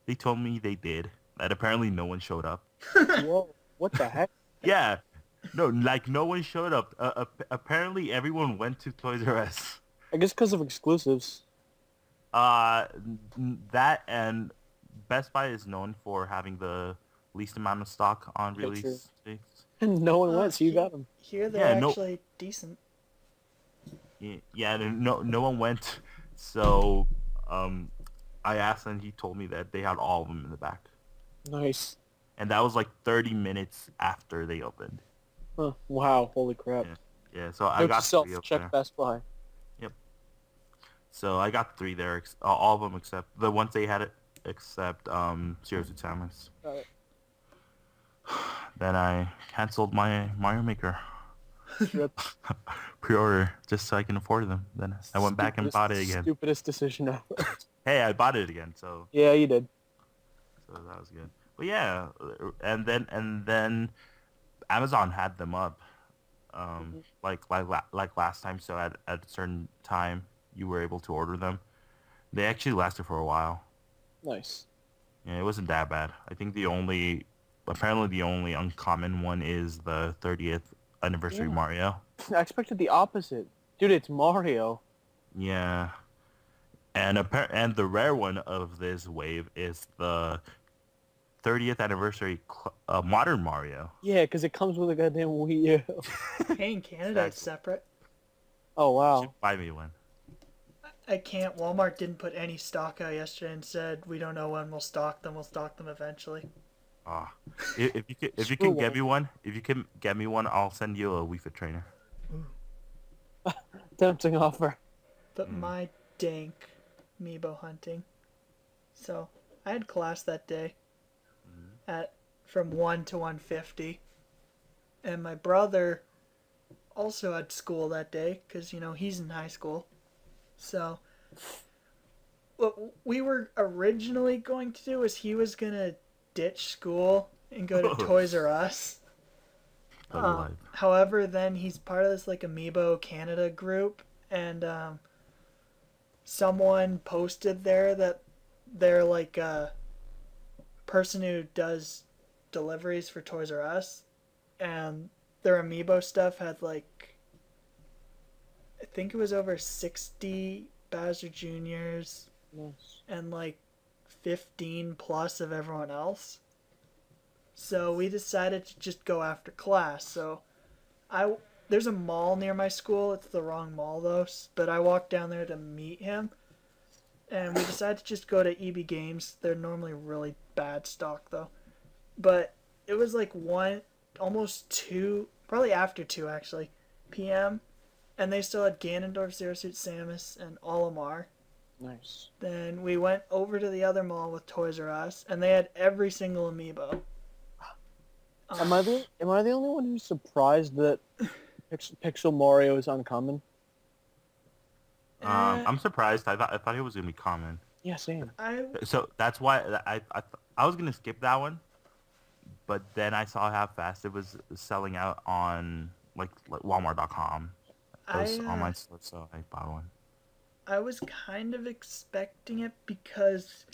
S3: They told me they did. And apparently no one showed up.
S2: Whoa. What the heck?
S3: Yeah, no, like no one showed up. Uh, ap- apparently everyone went to Toys R Us.
S2: I guess because of exclusives.
S3: Uh, that and Best Buy is known for having the least amount of stock on
S2: Yeah, true.
S3: release dates.
S2: And no one
S1: Uh,
S2: went, so you
S1: he-
S2: got them.
S1: Here they're
S3: Yeah, no-
S1: actually decent.
S3: Yeah, yeah, no, no one went. So, um, I asked and he told me that they had all of them in the back,
S2: Nice.
S3: and that was like 30 minutes after they opened.
S2: Huh. Wow. Holy crap.
S3: Yeah. Yeah, so I
S2: Note
S3: got
S2: to self,
S3: three up
S2: check
S3: there.
S2: Best Buy. Yep.
S3: So I got three there, ex- uh, all of them except the ones they had it except um Zero Suit Samus.
S2: Got it.
S3: Then I canceled my Mario Maker pre-order just so I can afford them. Then I went back and bought it again.
S2: Stupidest decision ever.
S3: Hey, I bought it again, so
S2: yeah, you did.
S3: so that was good. But yeah, and then and then Amazon had them up, um,
S2: Mhm.
S3: like like like last time. So at at a certain time, you were able to order them. They actually lasted for a while.
S2: Nice.
S3: Yeah, it wasn't that bad. I think the only, apparently the only uncommon one is the 30th anniversary
S2: Yeah.
S3: Mario.
S2: I expected the opposite. Dude, it's Mario.
S3: Yeah. And appar- and the rare one of this wave is the 30th anniversary cl- uh, modern Mario.
S2: Yeah, because it comes with a goddamn Wii U.
S1: Hey, in Canada it's separate.
S2: Oh, wow.
S3: Buy me one.
S1: I can't. Walmart didn't put any stock out yesterday and said we don't know when we'll stock them. We'll stock them eventually.
S3: Ah, if, if you can, if you can get me one, if you can get me one, I'll send you a Wii Fit trainer.
S2: Tempting offer.
S1: But
S3: Mm.
S1: my dank Meebo hunting. So I had class that day
S3: Mm-hmm.
S1: at from one to one fifty, and my brother also had school that day because you know he's in high school. So what we were originally going to do is he was gonna ditch school and go to Toys R Us. Um, however, then he's part of this like Amiibo Canada group, and um, someone posted there that they're like a person who does deliveries for Toys R Us, and their Amiibo stuff had like I think it was over sixty Bowser Juniors
S2: Nice.
S1: and like 15 plus of everyone else. So we decided to just go after class. So I there's a mall near my school. It's the wrong mall though, but I walked down there to meet him. And we decided to just go to EB Games. They're normally really bad stock though. But it was like 1 almost 2, probably after 2 actually, PM. And they still had Ganondorf, Zero Suit Samus, and Olimar.
S2: Nice.
S1: Then we went over to the other mall with Toys R Us, and they had every single amiibo.
S2: Am I the Am I the only one who's surprised that Pix- Pixel Mario is uncommon?
S1: Uh,
S3: Um, I'm surprised. I thought I thought it was gonna be common.
S2: Yeah, same.
S1: I
S3: So that's why I I, I was gonna skip that one, but then I saw how fast it was selling out on like, like Walmart.com.
S1: I,
S3: Those
S1: uh,
S3: online stores, so I bought one.
S1: I was kind of expecting it because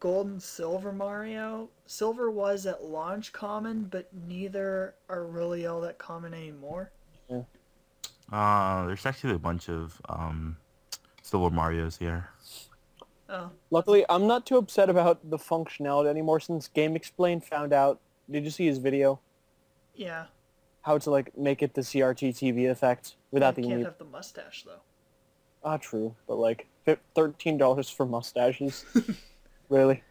S1: Gold and Silver Mario, Silver was at launch common, but neither are really all that common anymore.
S3: Uh, there's actually a bunch of um, Silver Mario's here.
S1: Oh,
S2: Luckily, I'm not too upset about the functionality anymore since GameXplain found out. Did you see his video?
S1: yeah.
S2: How to like make it the CRT TV effect without
S1: you
S2: the
S1: can't
S2: amiibo.
S1: have the mustache though.
S2: Ah, true, but like thirteen dollars for mustaches. really?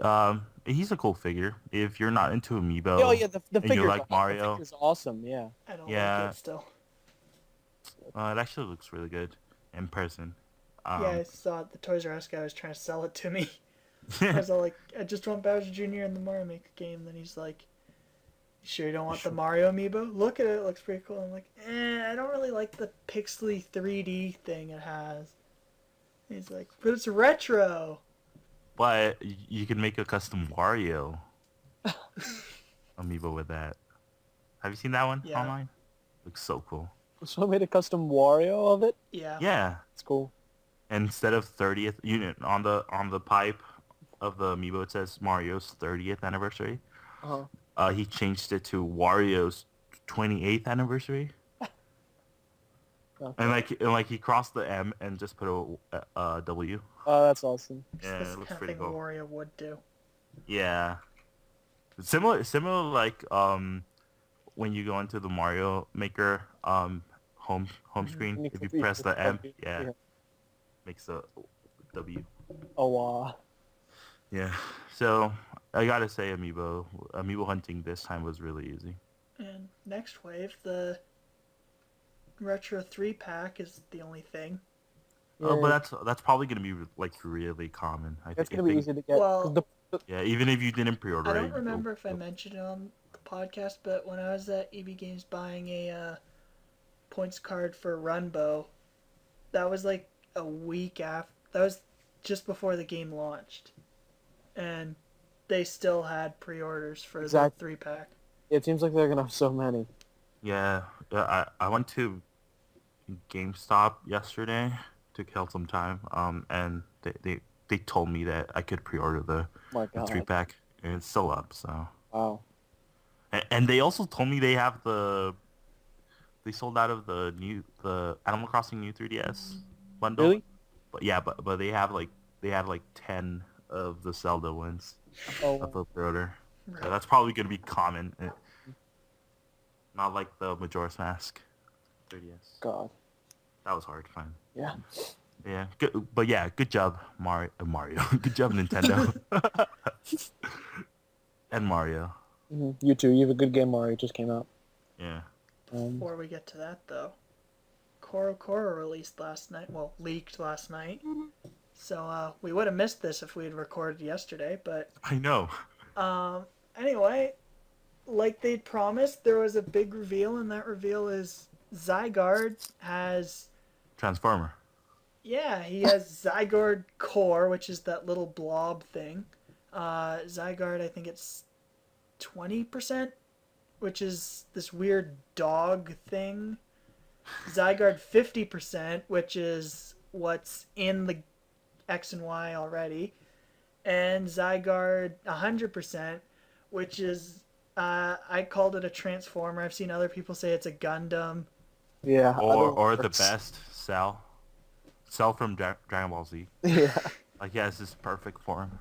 S3: Um, he's a cool figure. If you're not into Amiibo,
S2: oh yeah, the, the
S3: and you
S2: figure.
S3: like Mario?
S2: is awesome. Yeah.
S1: I don't
S3: Yeah.
S1: like it still.
S3: uh, it actually looks really good in person. Um,
S1: yeah, I saw it. The Toys R Us guy was trying to sell it to me. I was all like, I just want Bowser Jr. in the Mario Maker game. Then he's like, You sure you don't want the Mario amiibo? Look at it, it looks pretty cool. I'm like, eh, I don't really like the pixely 3D thing it has. He's like, but it's retro.
S3: but you can make a custom Wario Amiibo with that. Have you seen that one
S1: Yeah.
S3: online? Looks so cool.
S2: So I made a custom Wario of it.
S1: Yeah.
S3: Yeah.
S2: It's cool.
S3: Instead of 30th unit on the on the pipe of the Amiibo, it says Mario's 30th anniversary.
S2: Uh-huh.
S3: Uh, he changed it to Wario's 28th anniversary.
S2: Okay.
S3: And like, and like he crossed the M and just put a, a, a W.
S2: Oh, that's awesome.
S3: Yeah,
S1: this
S3: it looks pretty cool.
S1: Wario would do.
S3: Yeah. Similar, similar like um, when you go into the Mario Maker um home home screen. If you press the M,
S2: click-
S3: yeah, makes a W.
S2: Oh, wow.
S3: Yeah. So I gotta say, Amiibo, Amiibo hunting this time was really easy.
S1: And next wave, the Retro 3 pack is the only thing.
S3: Oh, but that's that's probably gonna be like really common. I
S2: That's
S3: think.
S2: gonna
S3: I
S2: be
S3: think-
S2: easy to get. 'cause
S1: Well-
S2: the, the,
S3: Yeah, even if you didn't pre-order it.
S1: I don't
S3: you'll-
S1: remember if I
S3: you'll-
S1: mentioned it on the podcast, but when I was at EB Games buying a uh, points card for Runbow, that was like a week after. That was just before the game launched, and they still had pre-orders for
S2: Exact-
S1: the three pack.
S2: it seems like they're gonna have so many.
S3: Yeah, yeah, I I went to GameStop yesterday to kill some time. Um, and they they, they told me that I could pre-order the,
S2: My
S3: the three pack, and it's still up. So,
S2: Wow.
S3: and, and they also told me they have the. They sold out of the new the Animal Crossing new 3DS bundle.
S2: Really?
S3: But yeah, but but they have like they have like ten of the Zelda ones
S2: Oh,
S3: of the pre-order. So
S1: Right.
S3: that's probably gonna be common. eh, Not like the Majora's Mask 3DS.
S2: God.
S3: That was hard to find.
S2: Yeah.
S3: Yeah, good, but yeah, good job, Mario. Uh, Mario, good job, Nintendo. and Mario.
S2: hmm You too. You have a good game, Mario. Just came out.
S3: Yeah.
S2: Um,
S1: Before we get to that, though, CoroCoro released last night. Well, leaked last night. So uh, we would have missed this if we had recorded yesterday. But
S3: I know.
S1: um, anyway, like they'd promised, there was a big reveal, and that reveal is Zygarde has.
S3: Transformer.
S1: Yeah, he has Zygarde Core, which is that little blob thing. Uh, Zygarde, I think it's 20%, which is this weird dog thing. Zygarde 50%, which is what's in the X and Y already. And Zygarde 100%, which is, uh, I called it a Transformer. I've seen other people say it's a Gundam.
S2: yeah. I
S3: Or
S2: don't-
S3: or the best, Cell. Cell from Dra- Dragon Ball Z.
S2: Yeah.
S3: Like he has this perfect form.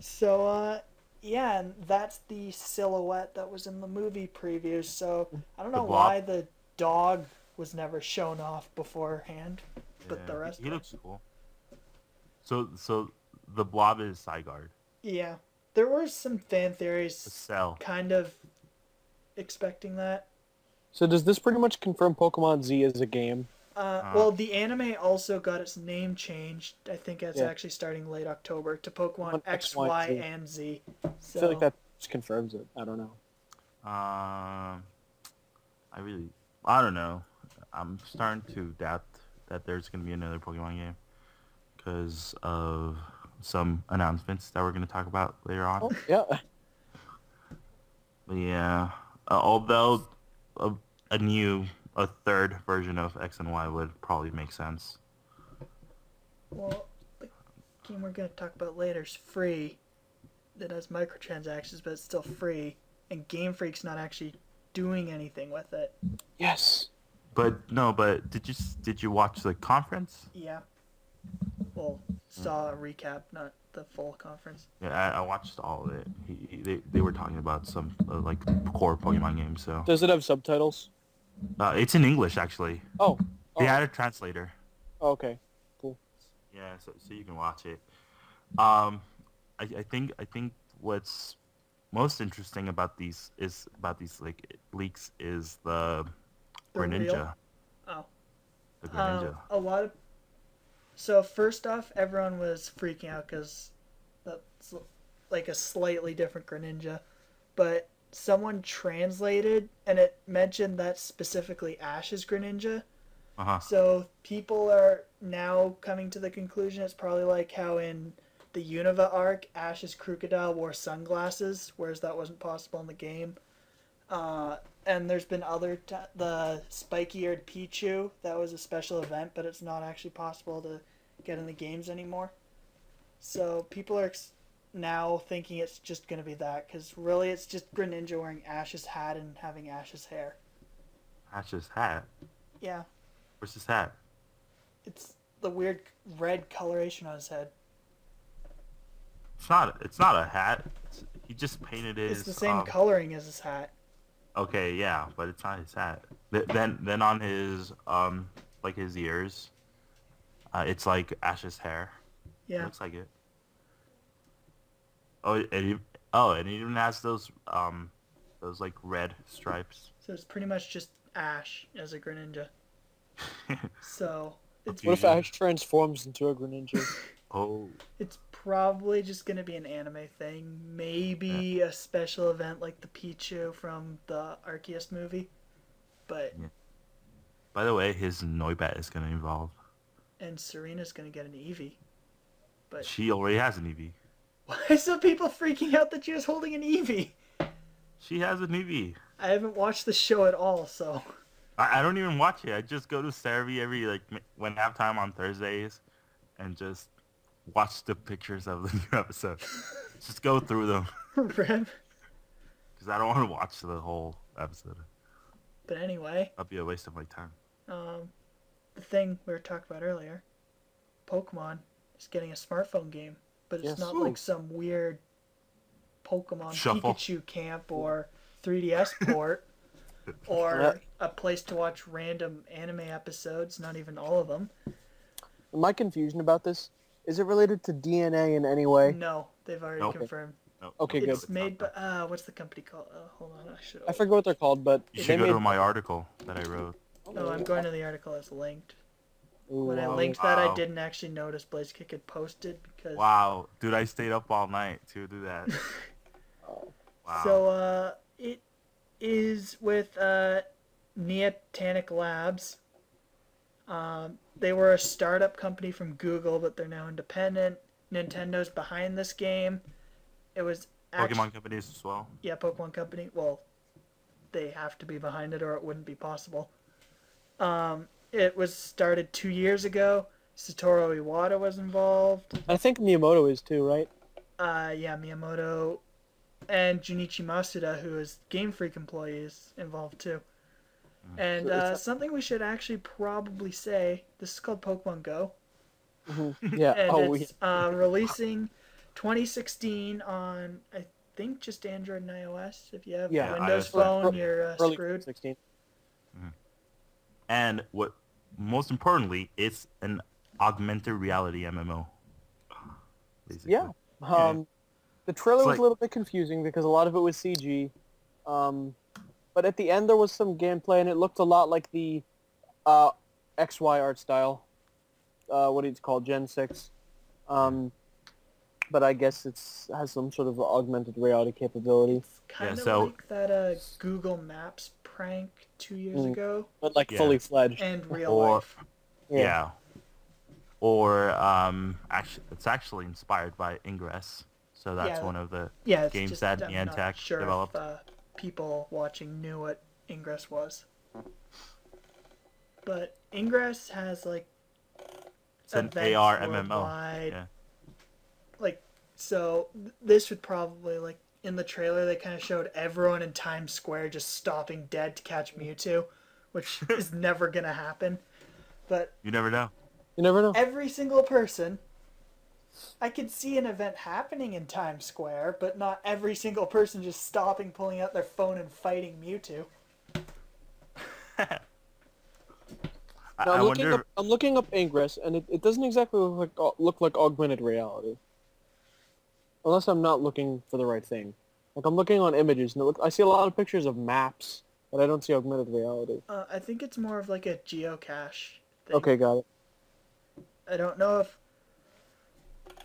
S1: So, uh, yeah, and that's the silhouette that was in the movie previews. So, I don't know
S3: blob.
S1: why the dog was never shown off beforehand, but
S3: Yeah,
S1: the rest.
S3: He,
S1: were.
S3: looks cool. So so the blob is Zygarde.
S1: Yeah, there were some fan theories
S3: Cell.
S1: kind of expecting that.
S2: So does this pretty much confirm Pokemon Z as a game?
S1: Uh,
S3: Uh.
S1: well, the anime also got its name changed. I think it's
S2: Yeah.
S1: actually starting late October to Pokemon
S2: Pokemon
S1: X,
S2: X, Y,
S1: Y,
S2: Z.
S1: and Z. So,
S2: I feel like that just confirms it. I don't know.
S3: Um, I really, I don't know. I'm starting to doubt that there's gonna be another Pokemon game because of some announcements that we're gonna talk about later on.
S2: Oh, yeah.
S3: But yeah, uh, although a, a new, a third version of X and Y would probably make sense.
S1: Well, the game we're going to talk about later is free. That has microtransactions, but it's still free. And Game Freak's not actually doing anything with it.
S2: Yes.
S3: But no, but did you did you watch the conference?
S1: Yeah. Well, saw a recap, not the full conference.
S3: Yeah, I, I watched all of it. He, he, they, they were talking about some uh, like core Pokemon games. So
S2: Does it have subtitles?
S3: uh, it's in English actually.
S2: Oh.
S3: They
S2: Oh.
S3: had a translator.
S2: oh, okay. Cool.
S3: Yeah, so, so you can watch it. Um, I, I think I think what's most interesting about these is about these like leaks is the
S1: They're
S3: Greninja.
S1: real? Oh.
S3: The Greninja.
S1: Um, a lot of. So first off, everyone was freaking out because that's like a slightly different Greninja, but someone translated and it mentioned that specifically Ash's Greninja.
S3: Uh huh.
S1: So people are now coming to the conclusion it's probably like how in the Unova arc, Ash's Krookodile wore sunglasses, whereas that wasn't possible in the game. Uh, and there's been other t- the spiky-eared Pichu that was a special event, but it's not actually possible to get in the games anymore. So people are ex- now thinking it's just gonna be that, because really it's just Greninja wearing Ash's hat and having Ash's hair.
S3: Ash's hat.
S1: Yeah,
S3: Where's his hat?
S1: it's the weird red coloration on his head.
S3: It's not. It's not a hat. It's, he just painted it.
S1: It's the same
S3: um,
S1: coloring as his hat.
S3: Okay, yeah, but it's not his hat. Th- then, then on his um, like his ears, uh, it's like Ash's hair.
S1: Yeah.
S3: Looks like it. Oh, it, it, oh, and it even has those um, those like red stripes.
S1: So it's pretty much just Ash as a Greninja. So it's
S2: What if Ash transforms into a Greninja?
S3: oh,
S1: it's probably just gonna be an anime thing. Maybe a special event like the Pichu from the Arceus movie. But
S3: by the way, his Noibat is gonna evolve.
S1: And Serena's gonna get an Eevee. But
S3: She already has an Eevee.
S1: why are some people freaking out that she was holding an Eevee?
S3: She has an Eevee.
S1: I haven't watched the show at all, so
S3: I, I don't even watch it. I just go to Serebii every like when I have time on Thursdays, and just watch the pictures of the new episode. just go through them
S1: Rip.
S3: because I don't want to watch the whole episode.
S1: But anyway,
S3: That'd be a waste of my time.
S1: um, the thing we were talking about earlier, Pokemon is getting a smartphone game, but it's
S2: Yes.
S1: not
S3: Ooh.
S1: like some weird Pokemon
S3: Shuffle.
S1: Pikachu camp or 3DS port or
S2: Yeah.
S1: a place to watch random anime episodes, not even all of them.
S2: My confusion about this is it related to DeNA in any way?
S1: No, they've already
S3: Nope.
S1: confirmed.
S3: No,
S2: Okay,
S3: no,
S2: good.
S1: It's made by, uh, what's the company called? Uh, hold on, I should.
S2: I forget what they're called, but
S3: You should go
S2: made-
S3: to my article that I wrote.
S1: No, I'm going to the article that's linked.
S2: Ooh,
S1: When I
S2: wow.
S1: linked that, I didn't actually notice Blazekick had posted because.
S3: Wow, dude, I stayed up all night to do that. Wow.
S1: So uh, it is with uh, Niantic Labs. Um, they were a startup company from Google, but they're now independent. Nintendo's behind this game. It was actu-
S3: Pokemon companies as well.
S1: yeah, Pokemon Company. Well, they have to be behind it, or it wouldn't be possible. Um, it was started two years ago. Satoru Iwata was involved.
S2: I think Miyamoto is too, right?
S1: uh, yeah, Miyamoto and Junichi Masuda, who is Game Freak employee, is involved too. And uh, something we should actually probably say: this is called Pokemon Go,
S2: Yeah.
S1: and
S2: oh, we,
S1: it's uh, releasing 2016 on I think just Android and iOS. If you have
S2: Yeah,
S1: a Windows
S3: iOS.
S1: phone,
S2: Early-
S1: you're uh,
S2: early
S1: screwed.
S2: 16.
S3: And what most importantly, it's an augmented reality MMO. Basically.
S2: Yeah. Um, the trailer was a little bit confusing because a lot of it was CG. Um, but at the end there was some gameplay and it looked a lot like the uh, XY art style. Uh, what it's called, Gen 6. Um, but I guess it's has some sort of augmented reality capability.
S1: Kind of
S3: so-
S1: like that uh, Google Maps prank two years
S2: Mm.
S1: ago,
S2: But like
S3: Yeah.
S2: fully fledged.
S1: and real
S3: Or-
S1: life.
S3: Yeah. Or um, actually, it's actually inspired by Ingress. So that's
S1: Yeah.
S3: one of the
S1: Yeah,
S3: games
S1: just,
S3: that
S1: I'm
S3: Niantic
S1: sure
S3: developed.
S1: If, uh, people watching knew what Ingress was. But Ingress has like
S3: it's an
S1: events
S3: AR MMO. Yeah.
S1: Like so th- this would probably like in the trailer they kind of showed everyone in Times Square just stopping dead to catch Mewtwo, which is never gonna happen. But
S3: You never know.
S2: You never know.
S1: every single person I could see an event happening in Times Square, but not every single person just stopping, pulling out their phone, and fighting Mewtwo.
S3: I,
S2: Now,
S3: I
S2: I'm looking
S3: wonder.
S2: up. I'm looking up Ingress, and it, it doesn't exactly look like look like augmented reality. Unless I'm not looking for the right thing. Like I'm looking on images, and look, I see a lot of pictures of maps, but I don't see augmented reality.
S1: Uh, I think it's more of like a geocache thing.
S2: Okay, got it.
S1: I don't know if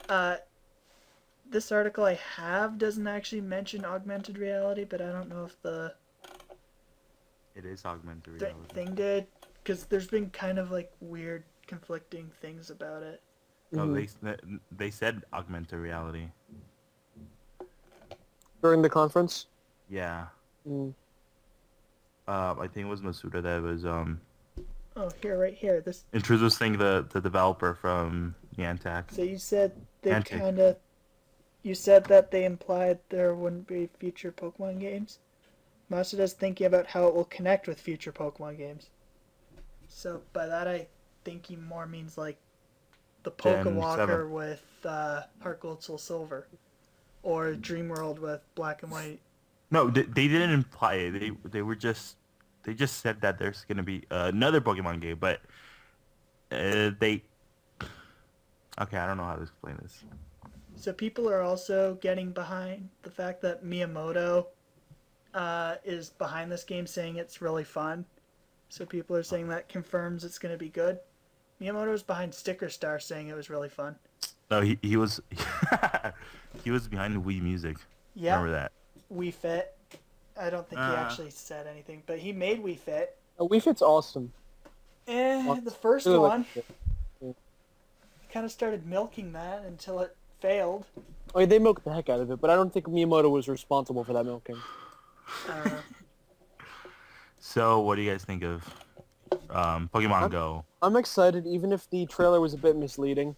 S1: uh, this article I have doesn't actually mention augmented reality, but I don't know if the
S3: It is augmented reality
S1: th-
S3: reality.
S1: thing did, because there's been kind of like weird, conflicting things about it.
S3: No,
S2: Mhm.
S3: they they said augmented reality.
S2: During the conference.
S3: Yeah.
S2: Mm.
S3: Uh, I think it was Masuda that was um
S1: Oh, here, right here. This.
S3: introducing the the developer from Niantic.
S1: So you said they
S3: Antique.
S1: kind of. You said that they implied there wouldn't be future Pokemon games. Masuda's thinking about how it will connect with future Pokemon games. So by that I think he more means like the
S3: Gen
S1: Pokewalker with uh, Heart Gold Soul Silver, or Dream World with Black and White.
S3: No, they, they didn't imply it. They they were just they just said that there's gonna be another Pokemon game, but uh, they. Okay, I don't know how to explain this.
S1: So people are also getting behind the fact that Miyamoto uh, is behind this game, saying it's really fun. So people are saying that confirms it's going to be good. Miyamoto was behind Sticker Star, saying it was really fun.
S3: No, he he was he was behind the Wii Music.
S1: Yeah,
S3: Remember that?
S1: Wii Fit. I don't think he
S3: Uh.
S1: actually said anything, but he made Wii Fit.
S2: Uh, Wii Fit's awesome.
S1: Eh,
S2: Well,
S1: the first
S2: Really
S1: one
S2: it.
S1: kind of started milking that until it failed.
S2: Oh, yeah, they milked the heck out of it, but I don't think Miyamoto was responsible for that milking.
S1: I.
S3: So, what do you guys think of um, Pokemon
S2: I'm-
S3: Go?
S2: I'm excited, even if the trailer was a bit misleading.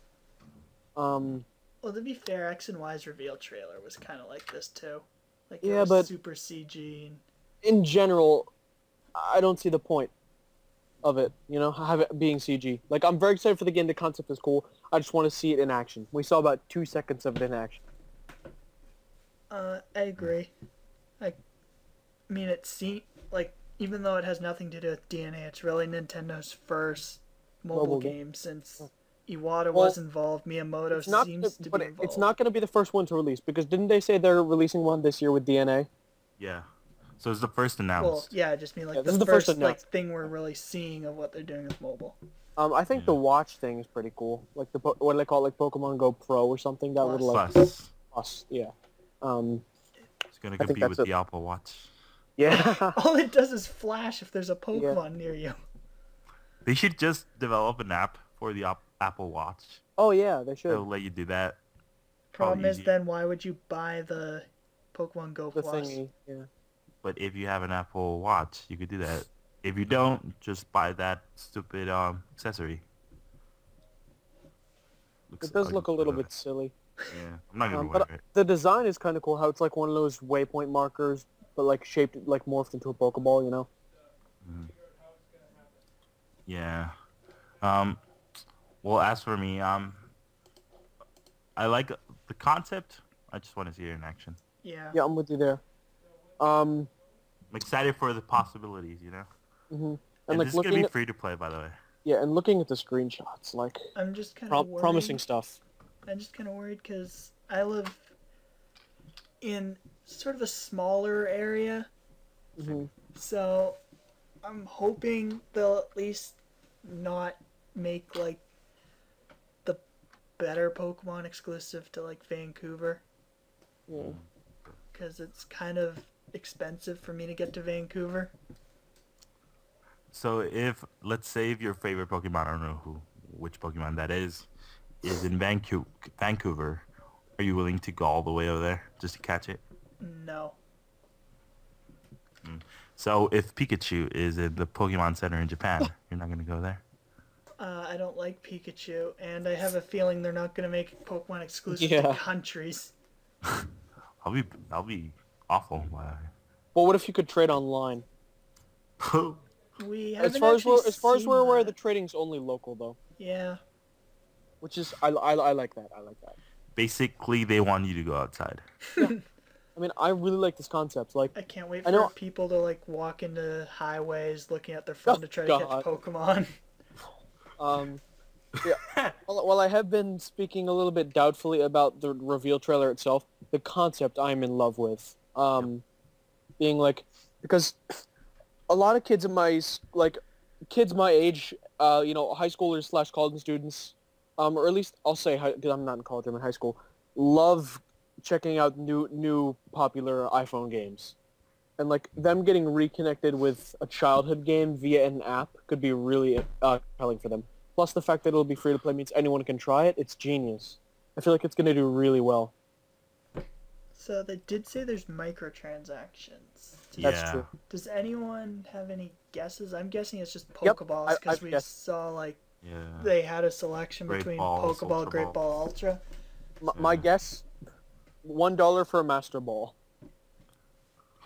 S2: Um,
S1: Well, to be fair, X and Y's reveal trailer was kind of like this too. Like it
S2: Yeah,
S1: was
S2: but-
S1: super CG. And...
S2: in general, I don't see the point of it. You know, have it being CG. Like I'm very excited for the game. The concept is cool. I just want to see it in action. We saw about two seconds of it in action.
S1: Uh, I agree. I, I mean, it seems like even though it has nothing to do with DeNA, it's really Nintendo's first mobile,
S2: Mobile
S1: game,
S2: game.
S1: since Iwata
S2: Well,
S1: was involved. Miyamoto
S2: It's not,
S1: seems to
S2: but
S1: be involved.
S2: it's not going to be the first one to release because didn't they say they're releasing one this year with DeNA?
S3: Yeah. So it's the first
S1: Well,
S3: announced.
S1: yeah, I just mean like
S2: Yeah,
S1: the,
S2: this is the
S1: first,
S2: first
S1: like thing we're really seeing of what they're doing with mobile.
S2: Um, I think
S3: Yeah.
S2: the watch thing is pretty cool. Like the po- what do they call it, like Pokemon Go Pro or something? That would like
S3: Plus,
S2: us, yeah. Um,
S3: it's gonna
S2: I
S3: compete with
S2: it.
S3: the Apple Watch.
S2: yeah.
S1: All it does is flash if there's a Pokemon near you.
S3: They should just develop an app for the Op- Apple Watch.
S2: oh yeah, they should.
S3: They'll let you do that.
S1: Problem
S3: Probably
S1: is,
S3: easier.
S1: then why would you buy the Pokemon Go
S2: The
S1: Plus?
S2: thingy, yeah.
S3: But if you have an Apple Watch, you could do that. If you don't, just buy that stupid um accessory. Looks
S2: It does
S3: ugly,
S2: look a little bit silly.
S3: Yeah, I'm not gonna
S2: Um,
S3: wear
S2: but
S3: it.
S2: the design is kind of cool. How it's like one of those waypoint markers, but like shaped, like morphed into a Pokeball. You know.
S3: Yeah. Um. Well, as for me, um, I like the concept. I just want to see it in action.
S1: Yeah.
S2: Yeah, I'm with you there. Um,
S3: I'm excited for the possibilities. You know.
S2: hmm
S3: And,
S2: and like
S3: this is gonna
S2: looking,
S3: be
S2: at,
S3: free to play, by the way.
S2: yeah, and looking at the screenshots, like
S1: I'm just kind of worried.
S2: promising stuff.
S1: I'm just kind of worried because I live in sort of a smaller area,
S2: hmm
S1: so I'm hoping they'll at least not make like the better Pokemon exclusive to like Vancouver
S2: Yeah.
S1: because it's kind of expensive for me to get to Vancouver.
S3: So if let's say if your favorite Pokemon, I don't know who, which Pokemon that is, is in Vancouver, Vancouver, are you willing to go all the way over there just to catch it?
S1: No. Hmm.
S3: So if Pikachu is in the Pokemon Center in Japan, you're not gonna go there.
S1: Uh, I don't like Pikachu, and I have a feeling they're not going to make Pokemon exclusive to countries.
S3: I'll be, I'll be awful. by
S2: But what if you could trade online?
S1: We
S2: As far as we're as far as we're aware, the trading's only local though.
S1: Yeah.
S2: which is I, I, I like that. I like that.
S3: Basically, they want you to go outside.
S2: I mean, I really like this concept. Like,
S1: I can't wait
S2: I
S1: for
S2: know-
S1: people to like walk into highways looking at their phone
S2: Oh,
S1: to try to catch Pokemon.
S2: um, yeah. while, while I have been speaking a little bit doubtfully about the reveal trailer itself, the concept I'm in love with. Um, being like, because a lot of kids in my like, kids my age, uh, you know, high schoolers slash college students, um, or at least I'll say because I'm not in college, I'm in high school, love checking out new new popular iPhone games. And like them getting reconnected with a childhood game via an app could be really uh, compelling for them. Plus the fact that it'll be free to play means anyone can try it. It's genius. I feel like it's gonna do really well.
S1: So they did say there's microtransactions.
S2: That's true.
S1: Does anyone have any guesses? I'm guessing it's just
S2: Yep,
S1: Pokeballs because
S2: I've
S1: we
S2: guessed.
S1: saw like
S3: Yeah.
S1: they had a selection
S3: Great
S1: between
S3: Balls,
S1: Pokeball,
S3: Ultra
S1: Great
S3: Ball.
S1: Ball, Ultra.
S2: My
S3: Yeah.
S2: guess, one dollar for a Master Ball.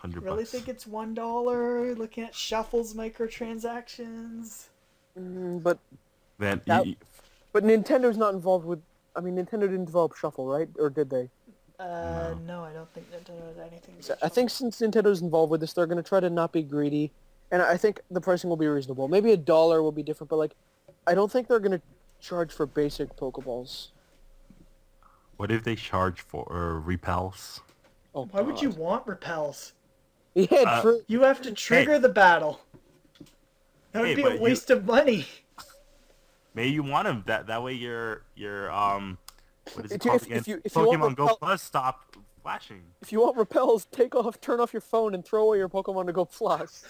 S3: Hundred
S1: Really
S3: bucks.
S1: think it's one dollar? Looking at Shuffle's microtransactions.
S2: Mm, but
S3: Then
S2: That-
S3: y-
S2: but Nintendo's not involved with. I mean, Nintendo didn't develop Shuffle, right? Or did they?
S1: Uh, no, I don't think Nintendo has anything. to
S2: So I think since Nintendo's involved with this, they're going to try to not be greedy, and I think the pricing will be reasonable. Maybe a dollar will be different, but like, I don't think they're going to charge for basic Pokeballs.
S3: what if they charge for uh, repels?
S2: Oh,
S1: Why would you want repels?
S2: Yeah,
S3: Uh,
S2: true.
S1: You have to trigger the battle. That would
S3: Hey,
S1: be
S3: but
S1: a
S3: you-
S1: waste of money.
S3: Maybe you want them that that way your your um what is it
S2: If
S3: called
S2: if-
S3: again?
S2: if you- if you want
S3: Pokemon Go
S2: repel-
S3: Plus stop flashing.
S2: If you want repels, take off, turn off your phone, and throw away your Pokemon to go plus.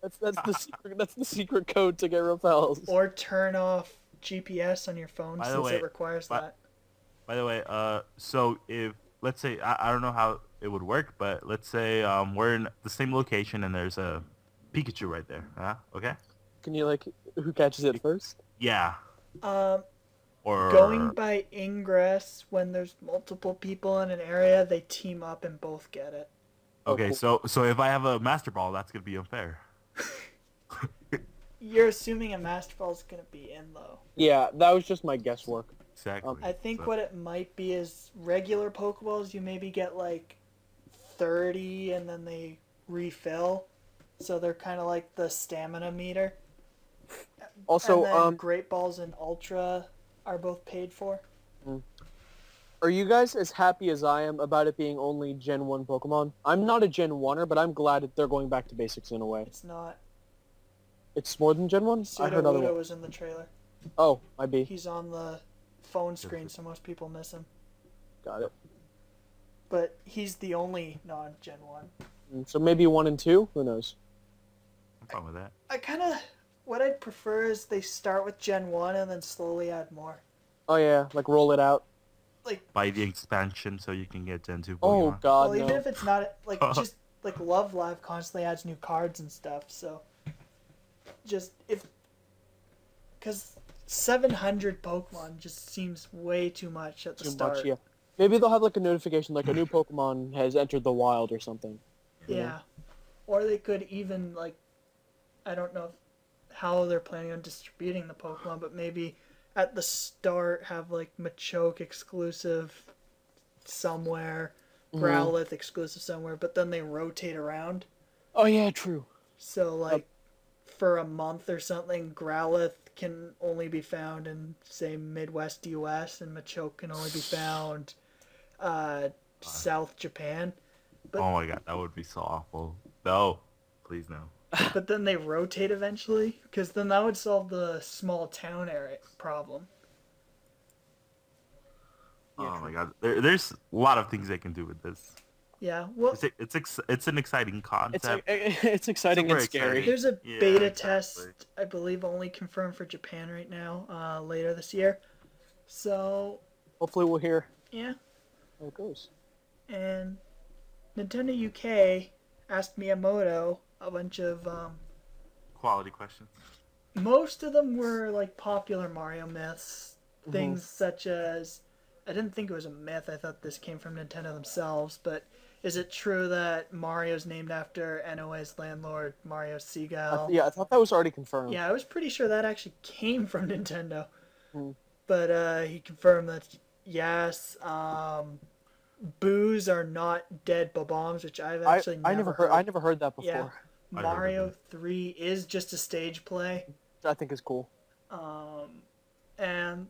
S2: That's that's the secret. That's the secret code to get repels.
S1: Or turn off GPS on your phone
S3: By
S1: since
S3: way,
S1: it requires
S3: by-
S1: that.
S3: By the way, uh, so if let's say I, I don't know how it would work, but let's say um we're in the same location and there's a Pikachu right there. Huh? Okay.
S2: Can you like who catches it first?
S3: Yeah.
S1: Um,
S3: Or
S1: going by Ingress, when there's multiple people in an area, they team up and both get it.
S3: Okay,
S2: Oh, cool.
S3: so so if I have a Master Ball, that's gonna be unfair.
S1: You're assuming a Master Ball is going to be in, though.
S2: Yeah, that was just my guesswork.
S3: Exactly.
S1: I think
S3: So-
S1: what it might be is regular Pokeballs, you maybe get like 30 and then they refill. So they're kind of like the stamina meter.
S2: Also,
S1: and then
S2: um,
S1: Great Balls and Ultra are both paid for.
S2: are you guys as happy as I am about it being only Gen 1 Pokemon? I'm not a Gen 1er, but I'm glad that they're going back to basics in a way.
S1: It's not.
S2: It's more than Gen 1? I heard other
S1: Wudo
S2: one.
S1: was in the trailer.
S2: Oh, might be.
S1: He's on the phone screen, so most people miss him.
S2: Got it.
S1: But he's the only non-Gen 1.
S2: Mm, So maybe 1 and 2? Who knows?
S3: I'm fine with that.
S1: I kind of... What I'd prefer is they start with Gen 1 and then slowly add more.
S2: Oh yeah, like roll it out.
S1: Like,
S3: Buy the expansion so you can get Gen 2
S2: Oh
S3: Pokemon.
S2: god,
S1: well, even if it's not like just like Love Live constantly adds new cards and stuff. So just if because 700 Pokemon just seems way too much at the
S2: Too
S1: start.
S2: much, yeah. Maybe they'll have like a notification like a new Pokemon has entered the wild or something.
S1: Yeah. Or they could even like I don't know how they're planning on distributing the Pokemon, but maybe at the start have like Machoke exclusive somewhere,
S2: Mm-hmm.
S1: Growlithe exclusive somewhere, but then they rotate around.
S2: Oh yeah, true.
S1: So like for a month or something, Growlithe can only be found in say Midwest US and Machoke can only be found uh South Japan. but-
S3: oh my god, that would be so awful. No, please no.
S1: But then they rotate eventually because then that would solve the small town area problem.
S3: oh my god, there, there's a lot of things they can do with this.
S1: Yeah. Well,
S3: It's it's ex- it's an exciting
S2: It's
S3: concept.
S2: it's exciting
S3: Super
S2: and scary.
S3: exciting.
S1: there's a
S3: Yeah,
S1: beta
S3: exactly.
S1: test, I believe, only confirmed for Japan right now, uh, later this year. So
S2: Hopefully we'll hear
S1: yeah,
S2: how it goes.
S1: and Nintendo UK asked Miyamoto a bunch of um,
S3: Quality questions.
S1: most of them were like popular Mario myths,
S2: Mm-hmm.
S1: things such as I didn't think it was a myth. I thought this came from Nintendo themselves, but is it true that Mario's named after NOA's landlord Mario
S2: A.
S1: Segale?
S2: th- yeah, I thought that was already confirmed.
S1: Yeah, I was pretty sure that actually came from Nintendo.
S2: Hmm.
S1: but uh, he confirmed that yes, um, boos are not dead bombs, which I've
S2: I,
S1: actually
S2: I never heard. I never heard that before.
S1: Yeah. Mario. Three is just a stage play.
S2: I think it's cool.
S1: Um, and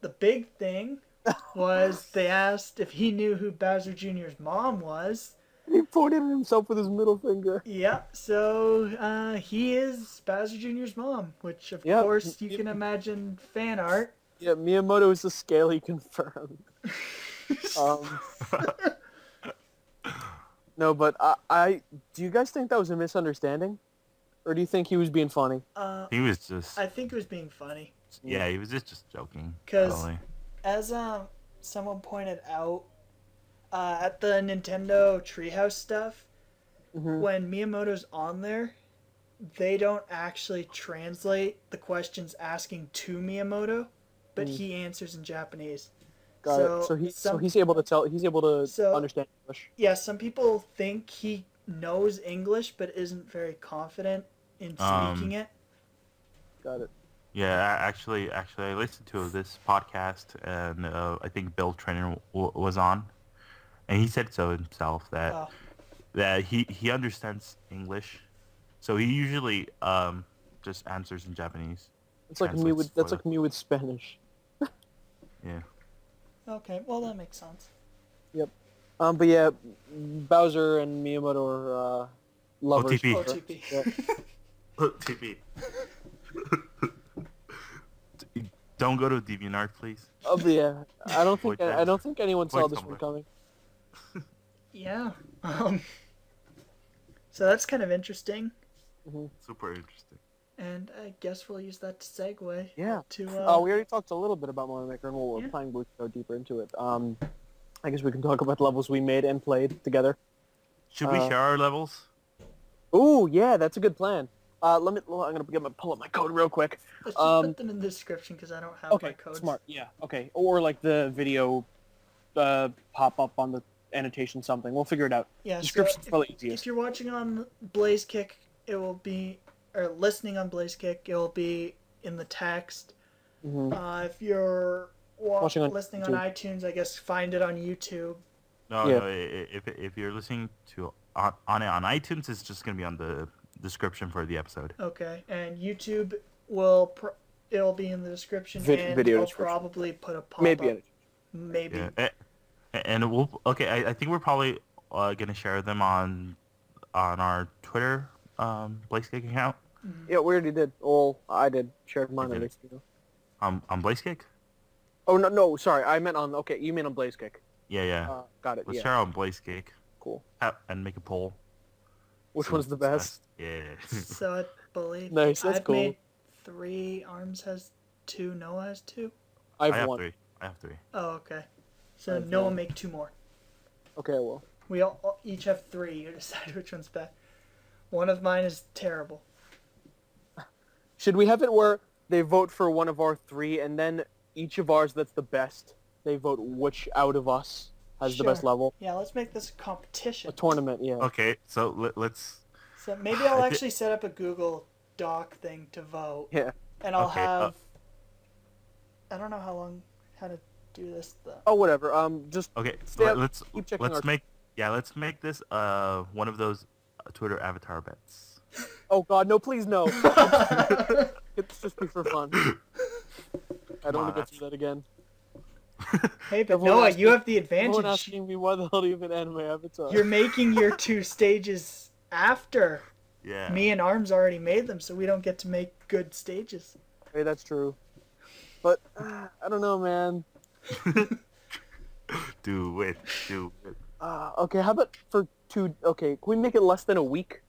S1: the big thing was they asked if he knew who Bowser Jr.'s mom was.
S2: He pointed at himself with his middle finger.
S1: Yeah, so uh, he is Bowser Jr.'s mom, which of
S2: Yep.
S1: course you can imagine fan art.
S2: Yeah, Miyamoto is the scale he confirmed. um, no, but I, I, do you guys think that was a misunderstanding, or do you think he was being funny?
S1: Uh,
S3: He was just
S1: I think he was being funny.
S3: yeah, he was just just joking.
S1: 'Cause-
S3: probably.
S1: As um, someone pointed out, uh, at the Nintendo Treehouse stuff,
S2: Mhm.
S1: when Miyamoto's on there, they don't actually translate the questions asking to Miyamoto, but
S2: Mm.
S1: he answers in Japanese.
S2: Got
S1: So,
S2: it. So he, so he's able to tell. He's able to
S1: So-
S2: understand English.
S1: Yeah, some people think he knows English but isn't very confident in
S3: Um,
S1: speaking it.
S2: Got it.
S3: Yeah, actually, actually, I listened to this podcast, and uh, I think Bill Trinen w- was on, and he said so himself that
S1: Oh,
S3: that he he understands English, so he usually um just answers in Japanese.
S2: It's like me with that's
S3: for
S2: like me with Spanish.
S3: Yeah.
S1: Okay, well that makes sense. Yep.
S2: Um, but yeah, Bowser and Miyamoto are uh, lovers.
S3: OTP.
S2: for-
S1: OTP.
S2: Yeah.
S3: TV. Don't go to DeviantArt, please.
S2: Oh, but yeah. I don't think
S3: Avoid
S2: I, don't think anyone saw
S3: Avoid
S2: this one coming.
S1: Yeah. Um, so that's kind of interesting,
S3: Super interesting.
S1: And I guess we'll use that to segue
S2: Yeah.
S1: to.
S2: Uh,
S1: Uh,
S2: we already talked a little bit about Mario Maker, and we're
S1: Yeah.
S2: playing, we'll go deeper into it. Um, I guess we can talk about levels we made and played together.
S3: Should we
S2: Uh,
S3: share our levels?
S2: Ooh, yeah, that's a good plan. Uh, let me. I'm gonna get my pull up my code real quick.
S1: let's just
S2: um,
S1: put them in the description because I don't have my
S2: Okay,
S1: codes.
S2: smart. Yeah. Okay. Or like the video, uh, pop up on the annotation something. We'll figure it out.
S1: Yeah.
S2: Description's
S1: so
S2: probably easiest.
S1: if you're watching on Blaze Kick, it will be, or listening on Blaze Kick, it will be in the text.
S2: hmm
S1: Uh, if you're wa-
S2: Watching on
S1: listening on iTunes, I guess find it on YouTube.
S3: No,
S2: Yeah.
S3: no. i- i- If if you're listening to on on it on iTunes, it's just gonna be on the description for the episode.
S1: Okay, and YouTube will pr- it'll be in the description,
S2: Vid-
S1: and
S2: video
S1: I'll
S2: description.
S1: probably put a pop
S2: Maybe.
S1: up.
S2: edit.
S1: Maybe.
S3: Yeah. And we'll okay. I, I think we're probably uh, gonna share them on on our Twitter um Blazekick account.
S2: Yeah, we already did. All I did. Shared mine
S3: You
S2: at
S3: did.
S2: least. You know.
S3: Um, on Blazekick.
S2: Oh no, no, sorry. I meant on. Okay, you mean on Blaze Kick.
S3: Yeah, yeah.
S2: Uh, got it.
S3: Let's
S2: yeah.
S3: share on Blazekick
S2: Cool.
S3: Ha- and make a poll.
S2: Which
S3: See
S2: one's the
S3: what's
S2: best?
S3: Yeah.
S1: So I believe
S2: Nice, that's
S1: I've
S2: cool.
S1: made three. Arms has two. Noah has two.
S2: I've
S3: I have
S2: won.
S3: three. I have three.
S1: Oh, okay. So
S2: I've
S1: Noah
S2: won.
S1: make two more.
S2: Okay, well.
S1: We all, all- each have three. You decide which one's best. One of mine is terrible.
S2: Should we have it where they vote for one of our three, and then each of ours that's the best, they vote which out of us has the best
S1: Sure.
S2: level?
S1: Yeah, let's make this a competition.
S2: A tournament, yeah.
S3: Okay, so let, let's.
S1: So maybe I'll actually set up a Google Doc thing to vote,
S2: Yeah.
S1: and I'll
S3: Okay, uh,
S1: have. I don't know how long how to do this though.
S2: Oh, whatever. Um, just
S3: Okay,
S2: Stay
S3: let,
S2: up-
S3: let's
S2: keep checking
S3: let's
S2: our-
S3: make yeah let's make this uh one of those uh, Twitter avatar bets.
S2: Oh god, no, please no. it's just be for fun. I don't want to go through that again.
S1: hey, but
S2: Everyone
S1: Noah,
S2: asking-
S1: you have the
S2: Everyone
S1: advantage.
S2: asking me why the hell do you have an anime avatar?
S1: You're making your two stages after
S3: Yeah.
S1: me and Arms already made them, so we don't get to make good stages.
S2: Hey, that's true. But uh, I don't know, man.
S3: Do it. Do it.
S2: Uh, okay, how about for two? Okay, can we make it less than a week?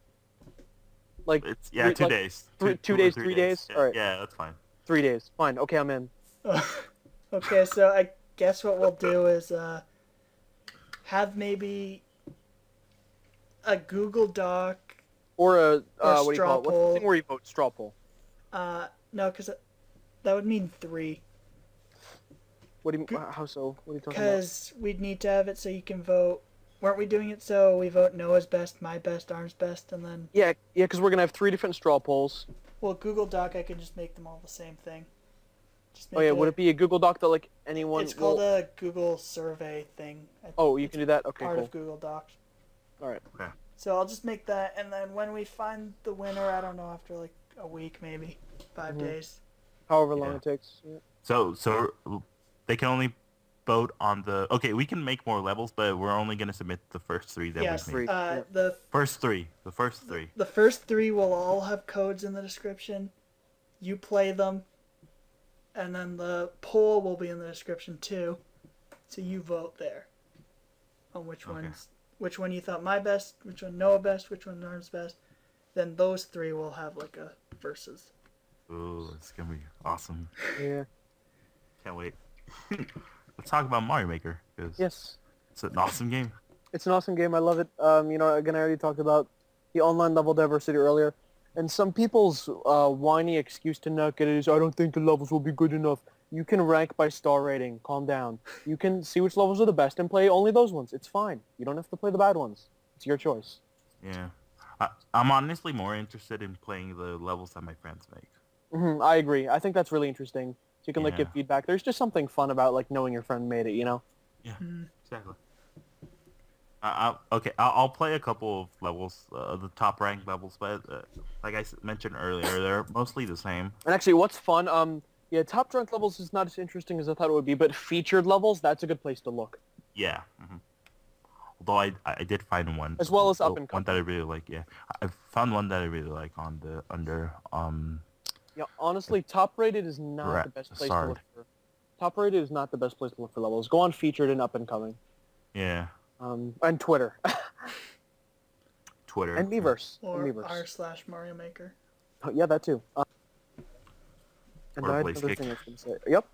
S2: Like
S3: It's yeah,
S2: three-
S3: two
S2: like,
S3: days.
S2: three- two days, three days?
S3: Yeah,
S2: Alright.
S3: yeah, that's fine.
S2: three days. Fine. Okay, I'm in.
S1: okay, so I guess what we'll do is uh, have maybe a Google Doc.
S2: Or a uh,
S1: Or
S2: what do you
S1: straw
S2: call it? What's the
S1: poll.
S2: thing where you vote? Straw poll.
S1: Uh, no, because that would mean three.
S2: What do you? Mean? How so? What are you talking about?
S1: Because we'd need to have it so you can vote. Weren't we doing it so we vote Noah's best, my best, Arm's best, and then
S2: Yeah, yeah, because we're gonna have three different straw polls.
S1: well Google Doc I can just make them all the same thing. Just
S2: Oh yeah,
S1: make
S2: would it be a Google Doc that like anyone?
S1: It's called a Google survey thing.
S2: Oh, you can do that. Okay,
S1: part
S2: cool.
S1: of Google Docs.
S2: All right. Yeah.
S1: So I'll just make that, and then when we find the winner, I don't know, after like a week maybe, 5
S2: Mhm.
S1: days.
S2: However long
S3: Yeah.
S2: it takes. Yeah.
S3: So so they can only vote on the. Okay, we can make more levels, but we're only gonna submit the first three that
S1: yes,
S3: we
S2: Three.
S3: made.
S1: uh,
S2: yeah.
S1: the
S3: First three. The first three.
S1: the first three will all have codes in the description. You play them, and then the poll will be in the description too. So you vote there on which
S3: Okay.
S1: ones, which one you thought my best, which one Noah best, which one Norm's best. Then those three will have like a versus.
S3: Ooh, it's gonna be awesome.
S2: Yeah.
S3: Can't wait. Let's talk about Mario Maker
S2: Yes.
S3: it's an awesome game.
S2: It's an awesome game. I love it. Um, you know, again, I already talked about the online level diversity earlier, and some people's uh, whiny excuse to not get it is, I don't think the levels will be good enough. You can rank by star rating. Calm down. You can see which levels are the best and play only those ones. It's fine. You don't have to play the bad ones. It's your choice.
S3: Yeah. I, I'm honestly more interested in playing the levels that my friends make.
S2: hmm I agree. I think that's really interesting. So you can like
S3: Yeah.
S2: give feedback. There's just something fun about like knowing your friend made it. You know.
S1: Mm.
S3: Exactly. I, I, okay, I'll, I'll play a couple of levels, uh, the top ranked levels, but uh, like I mentioned earlier, they're mostly the same.
S2: And actually, what's fun? Um, yeah, top ranked levels is not as interesting as I thought it would be, but featured levels, that's a good place to look.
S3: Yeah. Mm -hmm. Although I, I did find one
S2: As well as
S3: oh,
S2: up and
S3: one that I really like. Yeah, I found one that I really like on the under um
S2: Yeah, honestly, top rated is not
S3: Ra-
S2: the best place
S3: Sard.
S2: to look for. Top rated is not the best place to look for levels. Go on featured and up and coming.
S3: yeah
S2: Um, and Twitter
S3: Twitter
S2: and Miiverse.
S1: Or
S2: and Miiverse.
S1: r slash Mario Maker.
S2: Oh, yeah, that too. Um, and
S3: Or
S2: I had another
S3: Kick.
S2: thing I was going to say. Yep.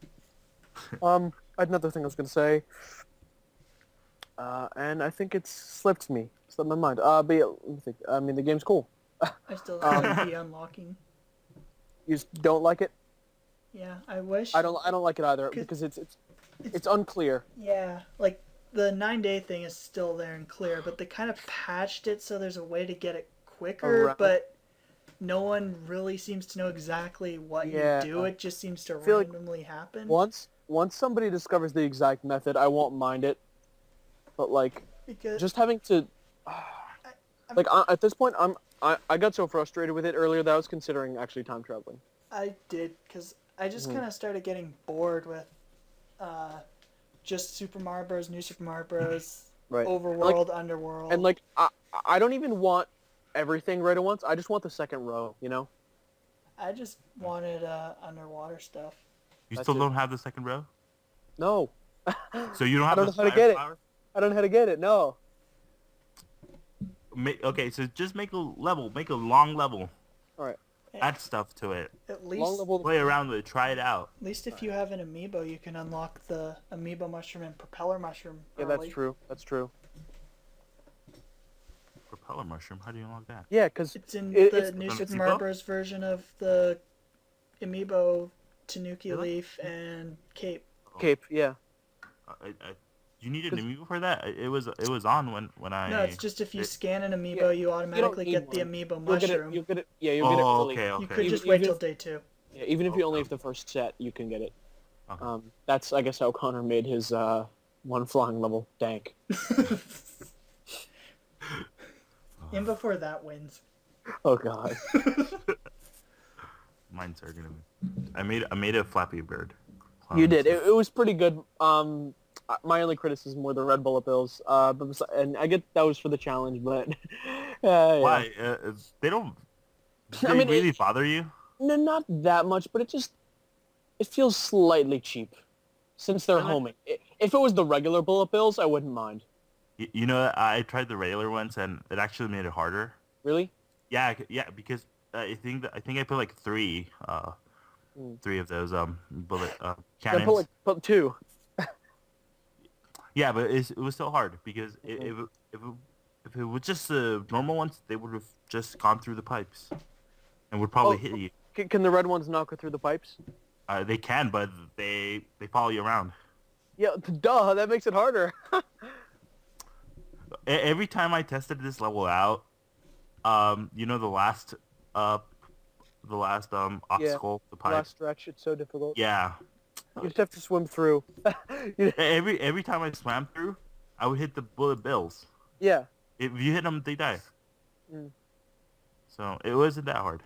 S2: um, I had another thing I was going to say. Uh, and I think it's slipped me. Slipped my mind. Uh, but yeah, let me think. I mean, the game's cool.
S1: I still
S2: Um,
S1: the unlocking.
S2: You just don't like it?
S1: Yeah, I wish.
S2: I don't. I don't like it either because it's it's
S1: it's-
S2: it's unclear.
S1: Yeah, like the nine day thing is still there and clear, but they kind of patched it so there's a way to get it quicker, but no one really seems to know exactly what
S2: Yeah.
S1: you do. It just seems to
S2: feel like
S1: randomly happen.
S2: Once once somebody discovers the exact method, I won't mind it. But like
S1: because
S2: just having to like I, at this point i'm I, I got so frustrated with it earlier that i was considering actually time traveling
S1: I did because I just
S2: Mhm.
S1: kind of started getting bored with uh, just Super Mario Bros. New Super Mario Bros.
S2: right
S1: Overworld, Underworld,
S2: and like I, I don't even want everything right at once i just want the second row you know
S1: I just wanted uh, underwater stuff.
S3: You
S2: That's
S3: still
S2: it.
S3: don't have the second row,
S2: no
S3: so you don't have I
S2: don't
S3: the
S2: know how to
S3: fire
S2: get it. i don't know how to get it no
S3: Ma- okay, so just make a level, make a long level.
S2: All right.
S3: Add stuff to it.
S1: At least,
S2: long level
S3: Play around with it. Try it out.
S1: at least if you have an amiibo, you can unlock the amiibo mushroom and propeller mushroom.
S2: yeah
S1: early.
S2: that's true that's true
S3: Propeller mushroom. How do you unlock that?
S2: yeah because
S1: It's in
S2: It-
S1: the
S2: it's-
S1: new
S3: On
S1: Super
S3: Amiibo?
S1: Mario Bros. version of the amiibo, Tanuki
S3: Really?
S1: Leaf, and Cape.
S2: cape yeah
S3: I, I, you needed an amiibo for that? It was it was on when when I.
S1: No, it's just if you
S3: it-
S1: scan an amiibo,
S2: Yeah,
S1: you automatically
S2: need
S1: get the
S2: one.
S1: amiibo
S2: you'll get it
S1: mushroom.
S2: you'll get it yeah you'll get it
S3: Oh,
S2: early.
S3: okay,
S1: You could
S2: Even-
S1: just wait
S2: even
S1: till day two.
S2: yeah even if you only
S3: Okay.
S2: have the first set you can get it
S3: Okay.
S2: um that's i guess how Conor made his uh one flying level dank
S1: And before that wins.
S2: oh god
S3: Mine's are gonna. Be... I made I made a Flappy Bird.
S2: You did.
S3: so-
S2: It, it was pretty good. Um, my only criticism were the red bullet bills. Uh, but and I get that was for the challenge, but uh, yeah.
S3: Why? Uh, they don't. Do
S2: I
S3: they
S2: mean,
S3: really
S2: it-
S3: bother you?
S2: No, not that much, but it just it feels slightly cheap since they're homing. I- If it was the regular bullet bills, I wouldn't mind.
S3: You, you know, I tried the regular ones and it actually made it harder.
S2: Really?
S3: Yeah, yeah, because I think that, I think I put like three, uh,
S2: Hmm.
S3: three of those um bullet uh,
S2: Yeah,
S3: cannons.
S2: put like put two.
S3: Yeah, but it's, it was still hard because i
S2: Mhm.
S3: if it, if it, if it was just the normal ones, they would have just gone through the pipes, and would probably
S2: Oh.
S3: hit you.
S2: Can, can the red ones not go through the pipes?
S3: Uh, they can, but they they follow you around.
S2: Yeah, duh. That makes it harder.
S3: Every time I tested this level out, um, you know the last uh, the last um obstacle, the pipe.
S2: Last stretch, it's so difficult.
S3: Yeah,
S2: You just have to swim through. You-
S3: Every every time I swam through, I would hit the bullet bills.
S2: yeah.
S3: If you hit them, they die.
S2: Mm.
S3: So it wasn't that hard.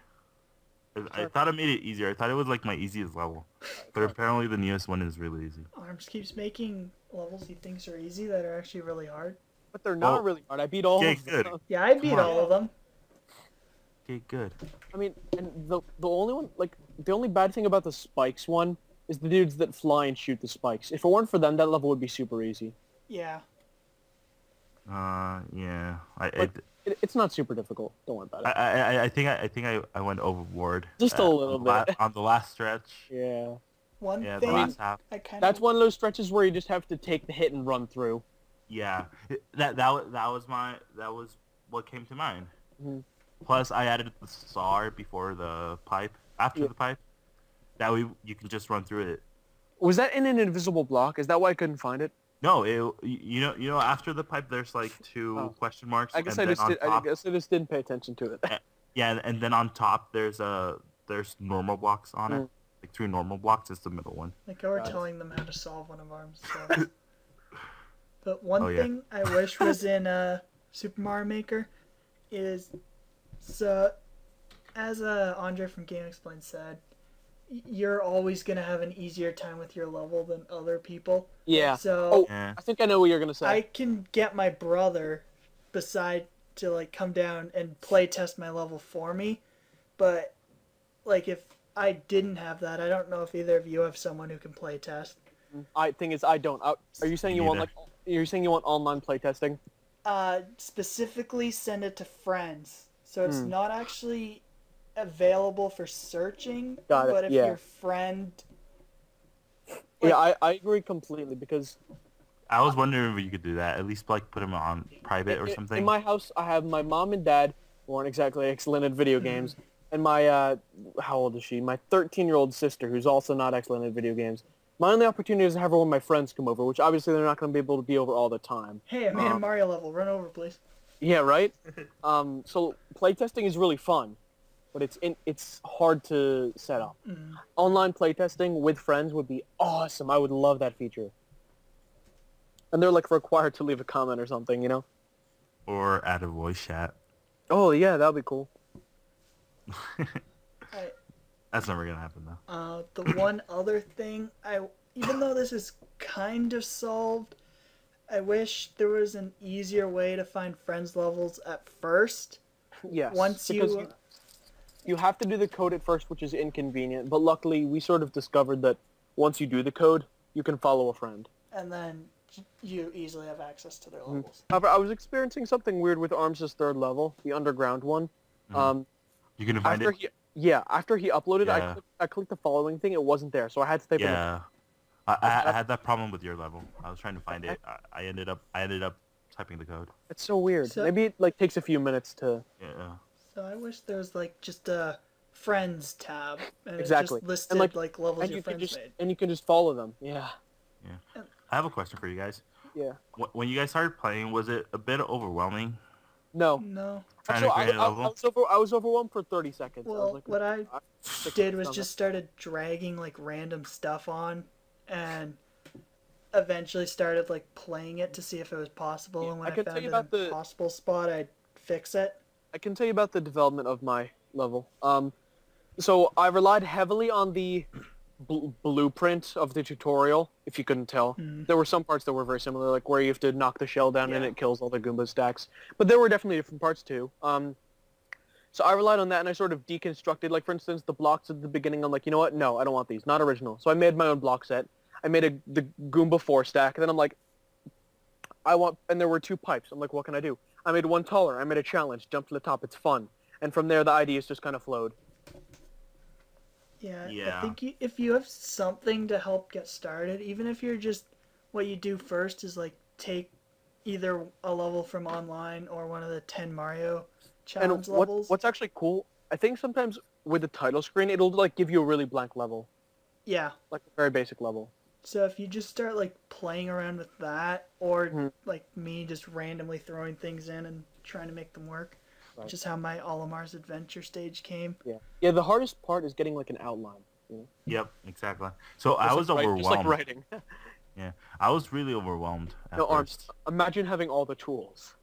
S3: I- I thought I made it easier. I thought it was like my easiest level, but apparently the newest one is really easy.
S1: Arms keeps making levels he thinks are easy that are actually really hard.
S2: But they're not
S3: Well,
S2: really hard. I beat all
S3: okay,
S2: of them.
S3: good.
S1: Yeah, I beat all of them.
S3: Okay, good.
S2: I mean, and the the only one like the only bad thing about the spikes one is the dudes that fly and shoot the spikes. If it weren't for them, that level would be super easy.
S1: Yeah.
S3: Uh, yeah. I
S2: But-
S3: it,
S2: It, it's not super difficult. Don't worry about it.
S3: I I- I think I, I think I, I went overboard.
S2: Just a
S3: uh,
S2: little
S3: on the la-
S2: bit.
S3: on the last stretch.
S2: yeah.
S1: One
S3: Yeah, the last half.
S1: I kind
S2: That's one of those stretches where you just have to take the hit and run through.
S3: Yeah, that that that was my that was what came to mind.
S2: Mhm.
S3: Plus, I added the SAR before the pipe. After
S2: Yeah.
S3: the pipe, that way you can just run through it.
S2: Was that in an invisible block? Is that why I couldn't find it?
S3: No, it you know you know after the pipe there's like two
S2: Oh.
S3: question marks.
S2: I guess
S3: and
S2: I just
S3: on
S2: did, I
S3: top,
S2: guess I just didn't pay attention to it.
S3: yeah, and then on top there's a there's normal blocks on it,
S2: Mm.
S3: like three normal blocks. It's the middle one.
S1: like I were
S2: Got it.
S1: telling them how to solve one of arms. So. but one
S3: Oh, yeah.
S1: thing I wish was in uh, Super Mario Maker is so as uh, Andre from GameXplain said, y- you're always gonna have an easier time with your level than other people.
S2: yeah.
S1: So
S2: Oh,
S3: Yeah,
S2: I think I know what you're gonna say.
S1: I can get my brother beside to like come down and play test my level for me, but like if I didn't have that, I don't know if either of you have someone who can play test.
S2: I thing is I don't. I, are you saying you want
S3: Neither.
S2: like? Are you saying you want online play testing?
S1: Uh, specifically send it to friends, so it's
S2: Hmm.
S1: not actually available for searching.
S2: Got it,
S1: But if
S2: yeah.
S1: your friend,
S2: yeah, I, I agree completely because
S3: I was wondering if you could do that. At least like put them on private or something.
S2: In my house, I have my mom and dad who aren't exactly excellent at video games, and my uh, how old is she? My 13-year-old sister, who's also not excellent at video games. My only opportunity is to have one of my friends come over, which obviously they're not going to be able to be over all the time.
S1: hey, I made a
S3: Um,
S1: Mario level. Run over, please.
S2: Yeah, right. um, so playtesting is really fun, but it's in, it's hard to set up.
S1: Mm.
S2: Online playtesting with friends would be awesome. I would love that feature. And they're like required to leave a comment or something, you know?
S3: or add a voice chat.
S2: Oh yeah, that'd be cool.
S1: I,
S3: That's never gonna happen though.
S1: Uh, the one other thing, I even though this is kind of solved, I wish there was an easier way to find friends levels at first.
S2: Yes.
S1: Once
S2: because
S1: you,
S2: you you have to do the code at first, which is inconvenient. But luckily, we sort of discovered that once you do the code, you can follow a friend.
S1: and then you easily have access to their
S2: Mm-hmm.
S1: levels.
S2: However, I was experiencing something weird with Arms' third level, the underground one.
S3: Mhm.
S2: Um,
S3: You can find
S2: after
S3: it.
S2: he, yeah, after he uploaded, I clicked, I clicked the following thing. It wasn't there, so I had to type it in.
S3: Yeah, I, I, I had that problem with your level. I was trying to find it. I, I ended up I ended up typing the code.
S2: It's so weird.
S1: So-
S2: Maybe it like takes a few minutes to.
S3: Yeah.
S1: So I wish there was like just a friends tab and
S2: Exactly.
S1: it
S2: And,
S1: just listed
S2: like-
S1: like, levels
S2: And
S1: your
S2: you can
S1: friends
S2: just
S1: made.
S2: and you can just follow them. Yeah. Yeah.
S3: I have a question for you guys.
S2: Yeah.
S3: When you guys started playing, was it a bit overwhelming?
S2: No.
S1: No.
S3: Trying
S2: Actually,
S3: to
S2: I,
S3: create a
S2: I, I
S3: level?
S2: was over, I was overwhelmed for 30 seconds. I
S1: Well,
S2: like,
S1: what I
S2: I-
S1: did was
S2: on
S1: just started dragging like random stuff on and eventually started like playing it to see if it was possible
S2: Yeah,
S1: and when
S2: I
S1: I, found
S2: you
S1: an impossible spot I'd fix it.
S2: I can tell you about the development of my level. Um, so I relied heavily on the bl- blueprint of the tutorial. If you couldn't tell,
S1: Mhm.
S2: there were some parts that were very similar, like where you have to knock the shell down and it kills all the Goomba stacks. But there were definitely different parts too. Um, so I relied on that and I sort of deconstructed, like for instance, the blocks at the beginning. I'm like, you know what? No, I don't want these. Not original. So I made my own block set. I made a the Goomba four stack, and then I'm like, I want, and there were two pipes. I'm like, what can I do? I made one taller. I made a challenge. Jump to the top. It's fun. And from there, the ideas just kind of flowed.
S1: Yeah,
S3: yeah.
S1: I think you, if you have something to help get started, even if you're just what you do first is like take either a level from online or one of the 10 Mario
S2: And
S1: challenge
S2: what,
S1: levels.
S2: what's actually cool, I think sometimes with the title screen, it'll like give you a really blank level,
S1: Yeah.
S2: like a very basic level.
S1: So if you just start like playing around with that, or
S2: Mhm.
S1: like me just randomly throwing things in and trying to make them work,
S2: Right.
S1: which is how my Olimar's adventure stage came.
S2: Yeah. Yeah. The hardest part is getting like an outline.
S4: You know?
S3: Yep, exactly. So I was
S2: like
S3: overwhelmed.
S2: Just like writing.
S3: Yeah, I was really overwhelmed at
S2: no arms.
S3: first.
S2: Imagine having all the tools.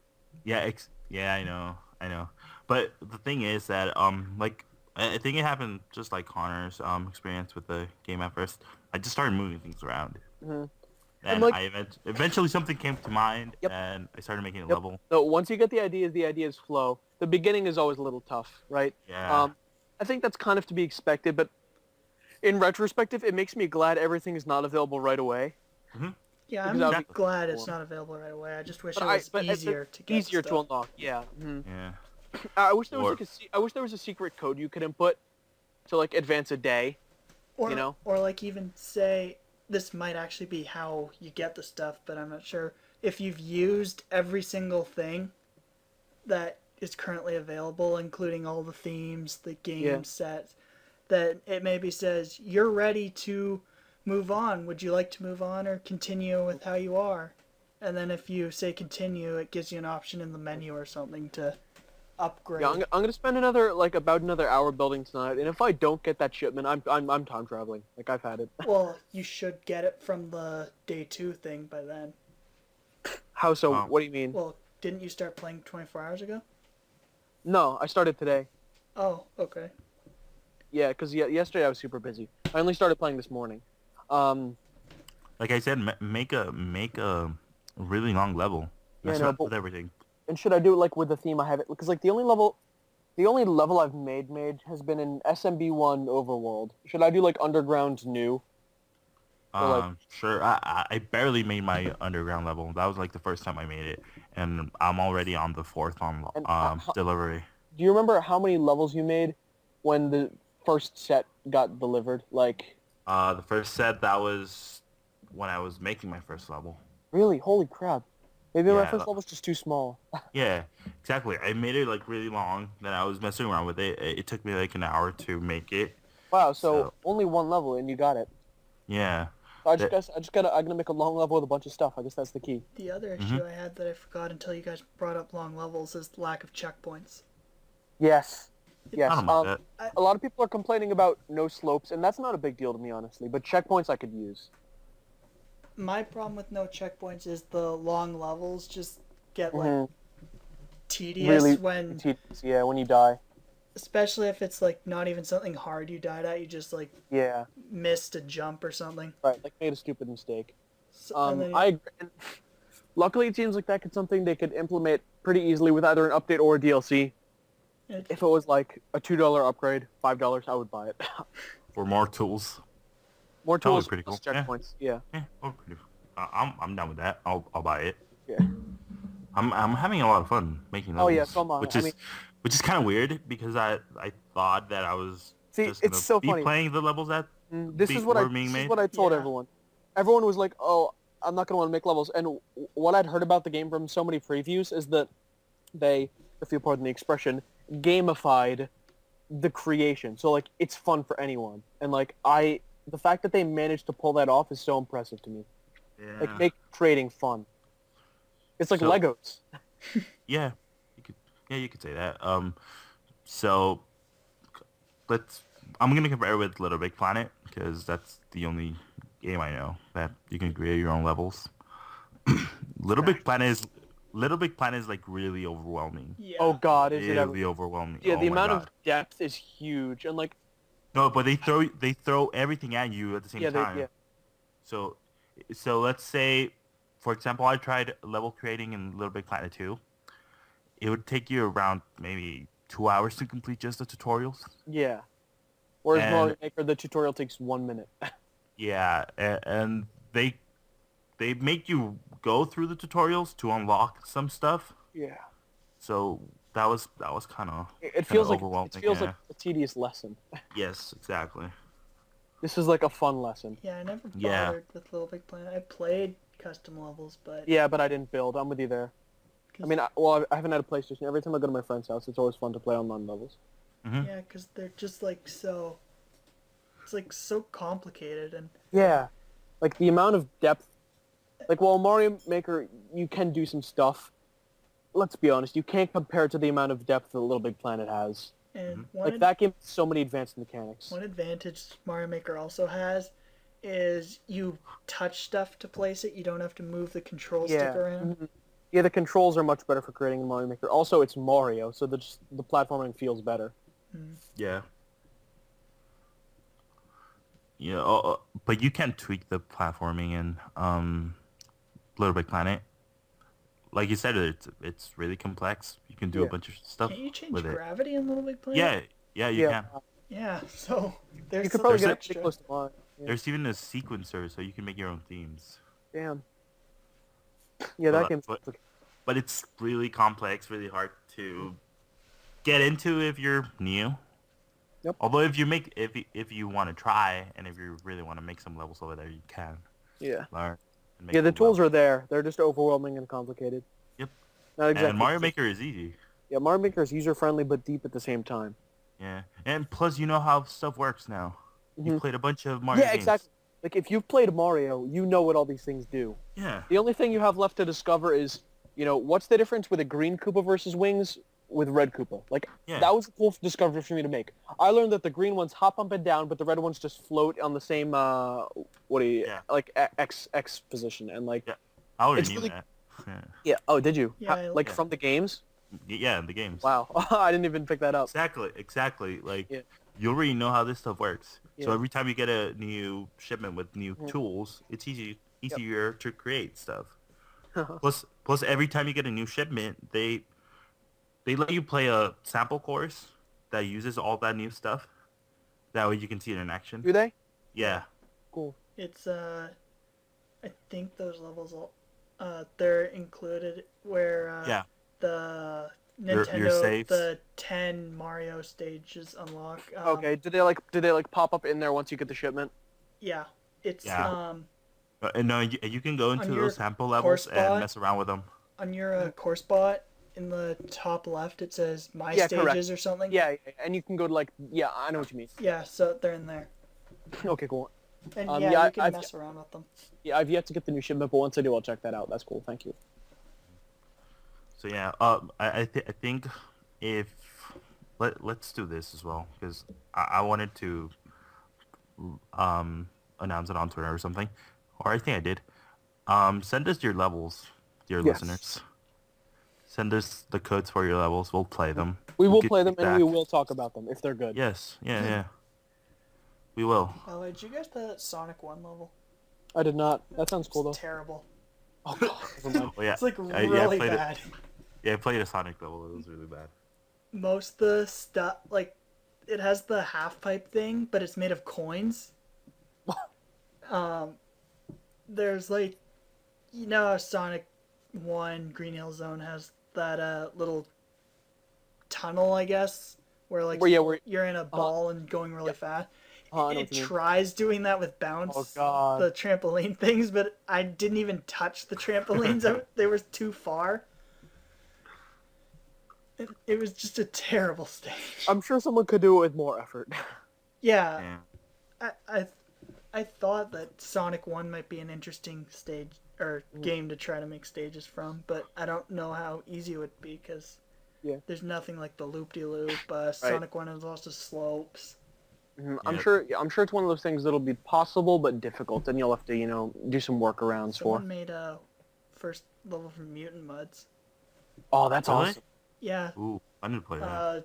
S3: Yeah, ex- yeah, I know, I know. But the thing is that um, like I I think it happened just like Conor's um experience with the game at first. I just started moving things around,
S2: Mhm.
S3: and,
S2: like-
S3: I event- eventually something came to mind,
S2: Yep.
S3: and I started making a
S2: Yep.
S3: level.
S2: So once you get the ideas, the ideas flow. The beginning is always a little tough, right?
S3: Yeah,
S2: Um, I think that's kind of to be expected, but in retrospective, it makes me glad everything is not available right away.
S1: Yeah, I'm
S2: Because
S3: I'll-
S1: glad it's not available right away. I just wish
S2: But
S1: it
S2: I-
S1: was
S2: but it's
S1: easier to get
S2: Easier to unlock, yeah. mhm.
S3: yeah,
S2: I wish there was
S3: Or-
S2: like a se- I wish there was a secret code you could input to like advance a day.
S1: Or,
S2: you know?
S1: or like even say this might actually be how you get the stuff, but I'm not sure if you've used every single thing that is currently available, including all the themes, the game
S2: Yeah.
S1: sets, that it maybe says you're ready to move on. Would you like to move on or continue with how you are? And then if you say continue, it gives you an option in the menu or something to upgrade.
S2: Yeah, I'm, I'm gonna spend another like about another hour building tonight, and if I don't get that shipment, I'm I'm I'm time traveling. Like I've had it.
S1: well, you should get it from the day two thing by then.
S2: How so?
S3: Wow.
S2: What do you mean?
S1: Well, didn't you start playing 24 hours ago?
S2: No, I started today.
S1: Oh, okay.
S2: Yeah, because yesterday I was super busy. I only started playing this morning. Um,
S3: like I said, ma- make a make a really long level.
S2: Yeah,
S3: Mess
S2: no,
S3: up
S2: but-
S3: with everything.
S2: And should I do it like with the theme I have it? Because like the only level, the only level I've made made has been in SMB one Overworld. Should I do like Underground New? Or, like-
S3: Um, sure. I, I I barely made my underground level. That was like the first time I made it, and I'm already on the fourth on um
S2: how-
S3: delivery.
S2: Do you remember how many levels you made when the first set got delivered? Like,
S3: Uh, the first set that was when I was making my first level.
S2: really? Holy crap! Maybe my
S3: Yeah,
S2: first
S3: that-
S2: level's just too small.
S3: Yeah, exactly. I made it like really long. Then I was messing around with it. It, it took me like an hour to make it.
S2: Wow, so,
S3: So-
S2: only one level and you got it.
S3: Yeah.
S2: So I just
S3: That-
S2: guess I just gotta I'm gonna make a long level with a bunch of stuff. I guess that's the key.
S1: The other
S3: Mm-hmm.
S1: issue I had that I forgot until you guys brought up long levels is lack of checkpoints.
S2: Yes. Yes.
S3: I don't
S2: Um,
S3: that.
S2: a lot of people are complaining about no slopes, and that's not a big deal to me, honestly. But checkpoints I could use.
S1: My problem with no checkpoints is the long levels just get like
S2: Mhm.
S1: tedious
S2: Really
S1: when,
S2: tedious, yeah, when you die.
S1: especially if it's like not even something hard you died at. You just like
S2: Yeah,
S1: missed a jump or something.
S2: right. Like made a stupid mistake.
S1: So,
S2: Um,
S1: then-
S2: I. agree. Luckily, it seems like that could something they could implement pretty easily with either an update or a DLC.
S1: it-
S2: If it was like a two dollar upgrade, five dollars, I would buy it.
S3: For more tools.
S2: More
S3: That was
S2: tools,
S3: pretty
S2: plus
S3: cool, yeah.
S2: checkpoints. Yeah.
S3: Yeah. Oh, pretty. Uh, I'm I'm down with that. I'll I'll buy it.
S2: Yeah.
S3: I'm I'm having a lot of fun making levels.
S2: Oh, yeah, so am I.
S3: Which
S2: I
S3: is
S2: mean-
S3: which is kind of weird because I I thought that I was
S2: See,
S3: just
S2: it's
S3: gonna
S2: so
S3: be
S2: funny.
S3: playing the levels that
S2: Mm, This is what I
S3: before being
S2: this is what I told
S1: Yeah.
S2: everyone. Everyone was like, "Oh, I'm not gonna want to make levels." And what I'd heard about the game from so many previews is that they, if you pardon the expression, gamified the creation. So like, it's fun for anyone. And like, I, the fact that they managed to pull that off is so impressive to me.
S3: yeah.
S2: Like, make trading fun. It's like
S3: So-
S2: Legos.
S3: Yeah, you could. Yeah, you could say that. Um, so let's. I'm gonna compare it with Little Big Planet because that's the only game I know that you can create your own levels. Little Big Planet is Little Big Planet is like really overwhelming.
S1: yeah.
S2: Oh God, is it?
S3: Really overwhelming.
S2: Yeah,
S3: Oh
S2: the amount
S3: God.
S2: of depth is huge, and like,
S3: no, but they throw they throw everything at you at the same
S2: yeah, they,
S3: time.
S2: yeah,
S3: So, so let's say, for example, I tried level creating in Little Big Planet 2. It would take you around maybe two hours to complete just the tutorials.
S2: yeah. Whereas
S3: And-
S2: Mario Maker, the tutorial takes one minute.
S3: Yeah, and, and they they make you go through the tutorials to unlock some stuff.
S2: yeah.
S3: So that was that was kind of
S2: It, it feels like it feels
S3: yeah.
S2: like a tedious lesson.
S3: yes, exactly.
S2: This is like a fun lesson.
S1: Yeah, I never bothered
S3: Yeah.
S1: with Little Big Planet. I played custom levels, but
S2: Yeah, but I didn't build. I'm with you there. I mean, I, well, I haven't had a PlayStation. Every time I go to my friend's house, it's always fun to play online levels. Mm-hmm.
S1: yeah, because they're just like so. It's like so complicated, and
S2: Yeah, like the amount of depth. Like, while Mario Maker, you can do some stuff. Let's be honest, you can't compare it to the amount of depth that Little Big Planet has.
S1: And
S3: Mhm.
S1: one
S2: Like that game, has so many advanced mechanics.
S1: One advantage Mario Maker also has is you touch stuff to place it. You don't have to move the control stick
S2: Yeah.
S1: around.
S2: Mhm. Yeah, the controls are much better for creating a Mario Maker. Also, it's Mario, so the just, the platforming feels better.
S3: Yeah. Yeah, uh, uh, but you can tweak the platforming in um, Little Big Planet. Like you said, it's it's really complex. You can do a bunch of stuff
S1: Can't you change
S3: with it.
S1: gravity in Little Big Planet?
S3: Yeah, yeah, you
S2: yeah,
S3: can.
S1: Yeah. So there's
S2: you could probably
S3: There's
S2: get
S3: a-
S2: it close to mine. Yeah.
S3: There's even a sequencer, so you can make your own themes.
S2: Damn. Yeah, that
S3: Well,
S2: game's
S3: but- But it's really complex, really hard to get into if you're new.
S2: Yep.
S3: Although if you make if you, if you want to try and if you really want to make some levels over there, you can
S2: Yeah.
S3: learn.
S2: Yeah, the tools
S3: levels.
S2: are there. They're just overwhelming and complicated.
S3: Yep.
S2: Not exactly.
S3: And Mario Maker is easy.
S2: Yeah, Mario Maker is user friendly but deep at the same time.
S3: Yeah, and plus you know how stuff works now. You
S2: Mhm.
S3: played a bunch of Mario
S2: yeah,
S3: games.
S2: exactly. Like if you've played Mario, you know what all these things do.
S3: Yeah,
S2: The only thing you have left to discover is, you know, what's the difference with a green Koopa versus wings with red Koopa? Like
S3: Yeah.
S2: that was a cool discovery for me to make. I learned that the green ones hop up and down, but the red ones just float on the same uh what do you
S3: Yeah.
S2: like x position and like
S3: Yeah. I already
S2: It's
S3: knew
S2: really-
S3: that. Yeah.
S2: yeah. Oh, did you?
S1: Yeah,
S2: How- like
S3: Yeah.
S2: from the games?
S3: Yeah, in the games.
S2: Wow, I didn't even pick that up.
S3: Exactly, exactly. Like
S2: Yeah.
S3: you already know how this stuff works. So every time you get a new shipment with new
S2: Mhm.
S3: tools, it's easy easier to create stuff. plus, plus every time you get a new shipment, they they let you play a sample course that uses all that new stuff. That way you can see it in action.
S2: Do they?
S3: Yeah,
S2: Cool.
S1: It's uh, I think those levels all, uh, they're included where uh,
S3: yeah,
S1: the
S3: Your-
S1: Nintendo
S3: your saves.
S1: the ten Mario stages unlock. Um,
S2: Okay. Did they like do they like pop up in there once you get the shipment?
S1: Yeah, it's
S3: Yeah.
S1: um
S3: Uh, and no, you, you can go into those sample levels
S1: course
S3: and
S1: spot-
S3: mess around with them.
S1: on your uh, course bot in the top left it says my
S2: Yeah,
S1: stages
S2: correct.
S1: or something.
S2: Yeah, yeah, and you can go to like yeah, I know what you mean.
S1: Yeah, so they're in there,
S2: okay, cool.
S1: and
S2: Um,
S1: yeah,
S2: yeah,
S1: you can
S2: I've-
S1: mess around with them.
S2: Yeah, I've yet to get the new shipment, but once I do, I'll check that out. That's cool. Thank you.
S3: So yeah, uh, I I, th- I think if let let's do this as well because I, I wanted to um announce it on Twitter or something, or I think I did. Um, send us your levels, dear
S2: Yes.
S3: listeners. Send us the codes for your levels. We'll play them.
S2: We will
S3: Get
S2: play them and we will talk about them if they're good.
S3: Yes, yeah, yeah. We will.
S1: By the way, did you guys play that Sonic One level?
S2: I did not. That sounds cool though.
S1: It's terrible.
S2: Oh, God, never mind.
S3: Oh yeah,
S1: It's like
S3: I- yeah, I
S1: really
S3: played it.
S1: bad.
S3: yeah. I played a Sonic level. It was really bad.
S1: Most the stuff like it has the half pipe thing, but it's made of coins. um, there's like, you know, Sonic One Green Hill Zone has that uh little tunnel, I guess, where like
S2: Where, yeah, where-
S1: you're in a ball and going really fast.
S2: Oh, I know
S1: it
S2: what mean.
S1: tries doing that with bounce
S2: Oh, God.
S1: the trampoline things, but I didn't even touch the trampolines. I- they were too far. It, it was just a terrible stage.
S2: I'm sure someone could do it with more effort.
S1: yeah,
S3: Yeah.
S1: I, I I thought that Sonic One might be an interesting stage or
S2: Mm.
S1: game to try to make stages from, but I don't know how easy it would be because
S2: Yeah.
S1: there's nothing like the loop de loop. Uh, Sonic One has also slopes.
S2: Mhm. I'm
S3: Yeah.
S2: sure. I'm sure it's one of those things that'll be possible but difficult, and you'll have to, you know, do some workarounds for.
S1: Someone made a first level from Mutant Mudds.
S2: Oh, that's
S3: Really?
S2: awesome.
S1: Yeah,
S3: Ooh, I need to play that.
S1: uh,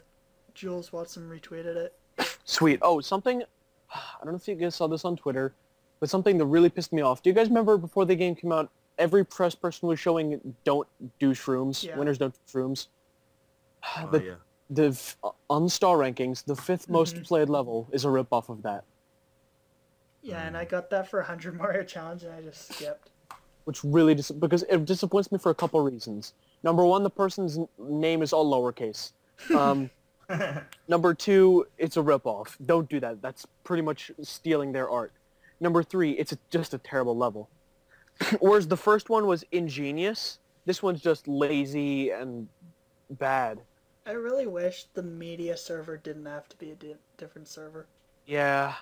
S1: Jools Watsham retweeted it.
S2: Sweet. Oh, something. I don't know if you guys saw this on Twitter, but something that really pissed me off. Do you guys remember before the game came out, every press person was showing "Don't do shrooms."
S1: Yeah.
S2: Winners don't do shrooms.
S3: oh,
S2: the
S3: yeah.
S2: the f- on star rankings, the 5th most
S1: Mhm.
S2: played level is a rip off of that,
S1: Yeah, and. I got that for 100 Mario Challenge and I just skipped.
S2: which really dis- because it disappoints me for a couple reasons. Number one, the person's n- name is all lowercase. Um, number two, it's a ripoff. Don't do that. That's pretty much stealing their art. Number three, it's a, just a terrible level. Whereas the first one was ingenious, this one's just lazy and bad.
S1: I really wish the media server didn't have to be a di- different server.
S2: Yeah.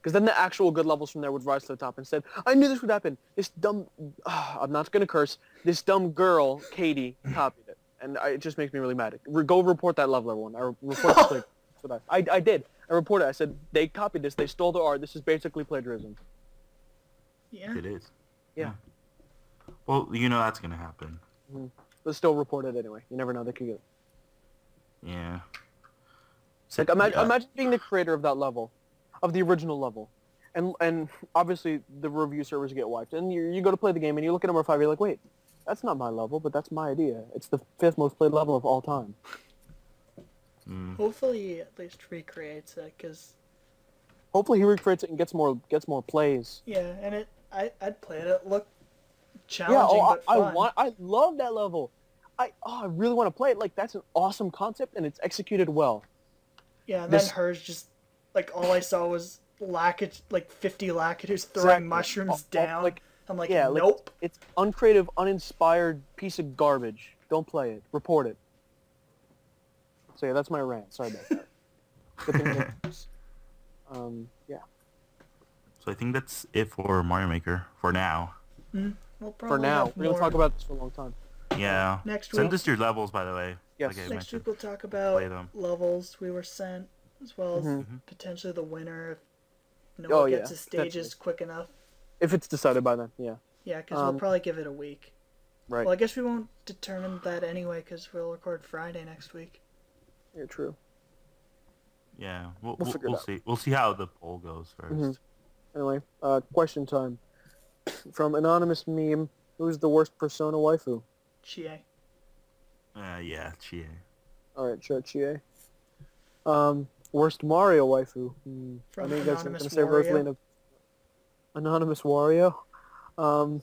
S2: Because then the actual good levels from there would rise to the top. Instead, I knew this would happen. This dumb, I'm not going to curse, this dumb girl, Katie, copied it. and I, it just makes me really mad. Re- go report that level, everyone. I report the play- That's what I, I, I did. I reported. I said they copied this. They stole the art. This is basically plagiarism.
S1: Yeah.
S3: It is.
S2: Yeah.
S3: Well, you know that's gonna happen. Mm-hmm.
S2: But still report it anyway. You never know. They could get.
S3: Yeah.
S2: Like imagine,
S3: Yeah.
S2: imagine being the creator of that level, of the original level, and and obviously the review servers get wiped, and you you go to play the game and you look at number five, you're like, wait, that's not my level, but that's my idea. It's the fifth most played level of all time.
S3: Mm.
S1: Hopefully he at least recreates it, cause
S2: Hopefully he recreates it and gets more gets more plays.
S1: yeah, and it I I'd play it. It looked
S2: Yeah,
S1: challenging
S2: oh,
S1: but
S2: I, I want, I love that level. I, oh, I really want to play it. Like that's an awesome concept, and it's executed well.
S1: Yeah, and
S2: This-
S1: then hers just like all I saw was lackage, like fifty lackaders throwing
S2: Exactly.
S1: mushrooms
S2: All- all-
S1: down.
S2: like,
S1: I'm like,
S2: yeah, like-
S1: nope.
S2: It's uncreative, uninspired piece of garbage. Don't play it. Report it. So yeah, that's my rant. Sorry about that. Good thing that- um, yeah.
S3: So I think that's it for Mario Maker for now.
S1: We'll
S2: For now, we're gonna talk about this for a long time.
S3: Yeah.
S1: next
S3: Send
S1: week.
S3: us your levels, by the way.
S2: Yes.
S3: Like
S1: Next week we'll talk about levels we were sent, as well as
S2: Mhm.
S1: potentially the winner if no
S2: Oh,
S1: one
S2: yeah,
S1: gets his stages
S2: definitely.
S1: quick enough.
S2: If it's decided by then, yeah.
S1: Yeah, because
S2: Um,
S1: we'll probably give it a week.
S2: Right.
S1: Well, I guess we won't determine that anyway because we'll record Friday next week.
S2: Yeah, true.
S3: Yeah. We'll,
S2: We'll
S3: we'll, we'll see. We'll see how the poll goes 1st
S2: Mhm. Anyway, uh, question time. From anonymous meme, who's the worst Persona waifu?
S1: Chie.
S3: Uh, yeah, Chie.
S2: All right, sure, Chie. Um, worst Mario waifu. Hmm.
S1: From
S2: I know you guys are
S1: Anonymous
S2: gonna say
S1: Wario.
S2: Rosalina. Anonymous Wario. Um,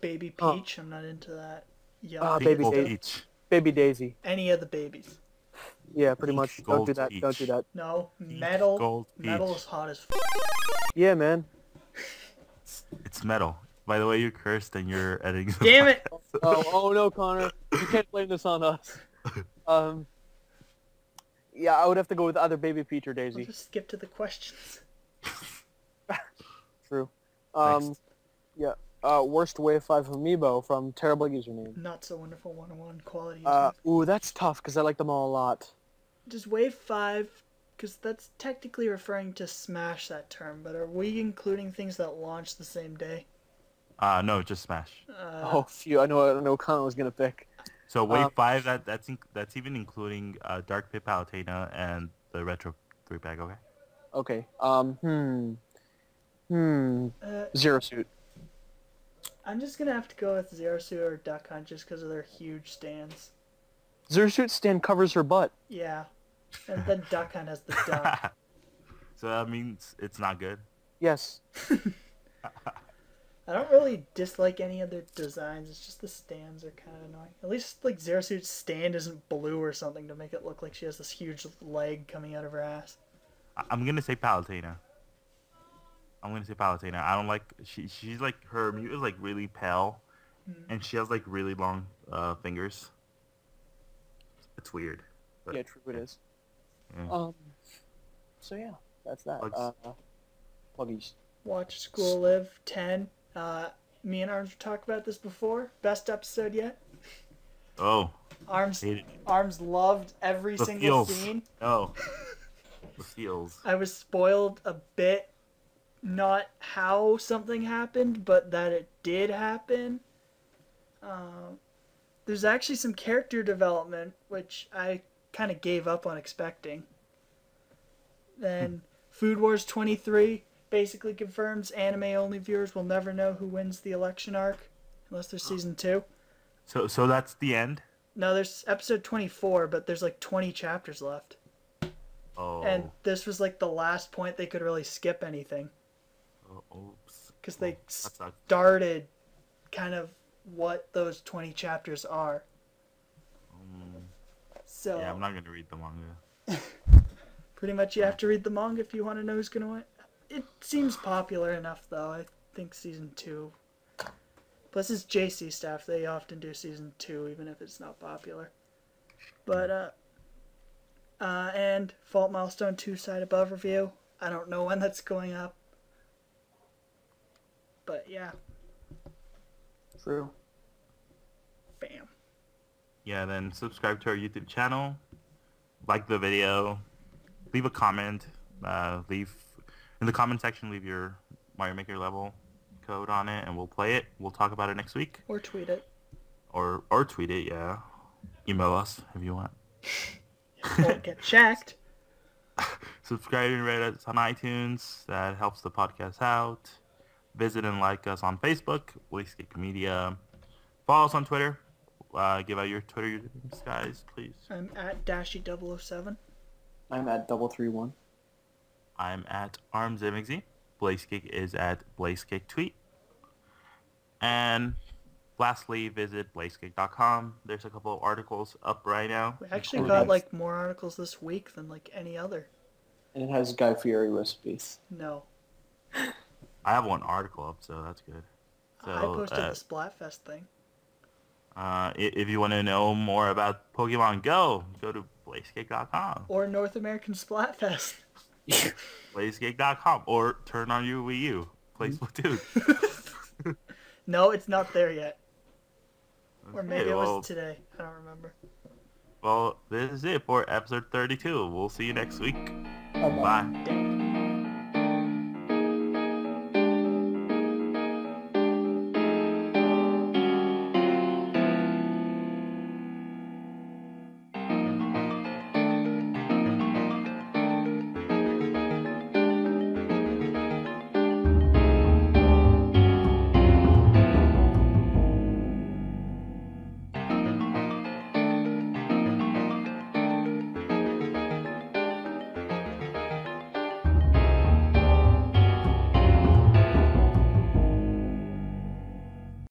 S1: Baby
S2: Oh.
S1: Peach. I'm not into that. Yeah.
S2: Ah, Baby
S3: Gold
S2: Daisy.
S3: Peach.
S2: Baby Daisy.
S1: Any of the babies.
S2: Yeah, pretty
S3: Peach,
S2: much. Don't do
S3: Gold
S2: that. Don't do that.
S1: No.
S3: Peach,
S1: Metal.
S3: Gold
S1: Metal
S3: Peach.
S1: is hot as f-
S2: Yeah, man.
S3: It's metal. By the way, you cursed and you're editing.
S1: Damn it!
S2: oh, oh no, Conor. You can't blame this on us. Um, yeah, I would have to go with either Baby Peach or
S1: I'll
S2: Daisy.
S1: just skip to the questions.
S2: True. Um,
S3: Next.
S2: yeah. Uh, worst Wave 5 amiibo from Terrible Username.
S1: Not so wonderful 101 quality.
S2: Uh, ooh, that's tough because I like them all a lot.
S1: Just wave five, because that's technically referring to Smash that term. But are we including things that launch the same day?
S3: Uh, no, just Smash.
S1: Uh,
S2: oh, phew. I know. I know. Conor was gonna pick.
S3: So wave
S2: Um,
S3: five, that that's in, that's even including uh, Dark Pit Palutena and the Retro three pack. Okay.
S2: Okay. Um. Hmm. Hmm.
S1: uh,
S2: Zero suit.
S1: I'm just gonna have to go with Zero Suit or Duck Hunt just because of their huge stands.
S2: Zero suit stand covers her butt.
S1: Yeah, and then Duck Hunt has the duck.
S3: so that means it's not good.
S2: Yes.
S1: I don't really dislike any of their designs. It's just the stands are kind of annoying. At least like Zero Suit's stand isn't blue or something to make it look like she has this huge leg coming out of her ass.
S3: I- I'm gonna say Palutena. I'm gonna say Palutena. I don't like she. She's like her mute is like really pale,
S1: Hmm.
S3: and she has like really long uh, fingers. It's weird. But,
S2: Yeah, true. It is.
S3: yeah.
S2: Um. So yeah, that's that.
S3: Plugs.
S2: Uh, pluggies.
S1: Watch School Live 10. Uh, me and Arms talked about this before. Best episode yet.
S3: Oh,
S1: Arms. Arms loved every
S3: The
S1: single
S3: feels.
S1: scene.
S3: Oh. the feels.
S1: I was spoiled a bit, not how something happened, but that it did happen. Um, there's actually some character development, which I kind of gave up on expecting. Then hmm. Food Wars 23 basically confirms anime only viewers will never know who wins the election arc unless there's season 2.
S3: So so that's the end.
S1: No, there's episode 24, but there's like 20 chapters left.
S3: Oh.
S1: And this was like the last point they could really skip anything.
S3: Uh, oh, oops.
S1: because they started kind of what those 20 chapters are.
S3: Um,
S1: So
S3: yeah, I'm not gonna read the manga.
S1: pretty much you have to read the manga if you want to know who's going to win. It seems popular enough though. I think season 2. Plus it's JC staff. They often do season 2 even if it's not popular. But uh uh and Fault Milestone 2 side above review. I don't know when that's going up. But yeah,
S2: True.
S1: bam.
S3: yeah, then subscribe to our YouTube channel, like the video, leave a comment, uh, leave in the comment section, leave your Mario Maker level code on it, and we'll play it. We'll talk about it next week,
S1: Or tweet it.
S3: or or tweet it. Yeah, email us if you want.
S1: Won't get checked.
S3: Subscribe and rate us on iTunes. That helps the podcast out. Visit and like us on Facebook, Wastegate Media. Follow us on Twitter. Uh, give out your Twitter usernames, guys, please.
S1: I'm at Dashy007.
S2: I'm at double three one.
S3: I'm at ArmsMXZ. BlazeKick is at BlazeKick Tweet. And lastly, visit blazekick.com. There's a couple of articles up right now.
S1: We actually
S2: Cool.
S1: got like more articles this week than like any other.
S2: And it has Guy Fieri recipes.
S1: No.
S3: I have one article up, so that's good. So,
S1: I posted
S3: uh,
S1: the Splatfest thing.
S3: Uh, if you want to know more about Pokemon Go, go to blazekick.com.
S1: Or North American Splatfest.
S3: Blazekick.com. Or turn on your Wii U. Play Splatoon.
S1: No, it's not there yet. Or maybe
S3: Okay,
S1: it was today. I don't remember.
S3: well, this is it for episode 32. We'll see you next week. Bye.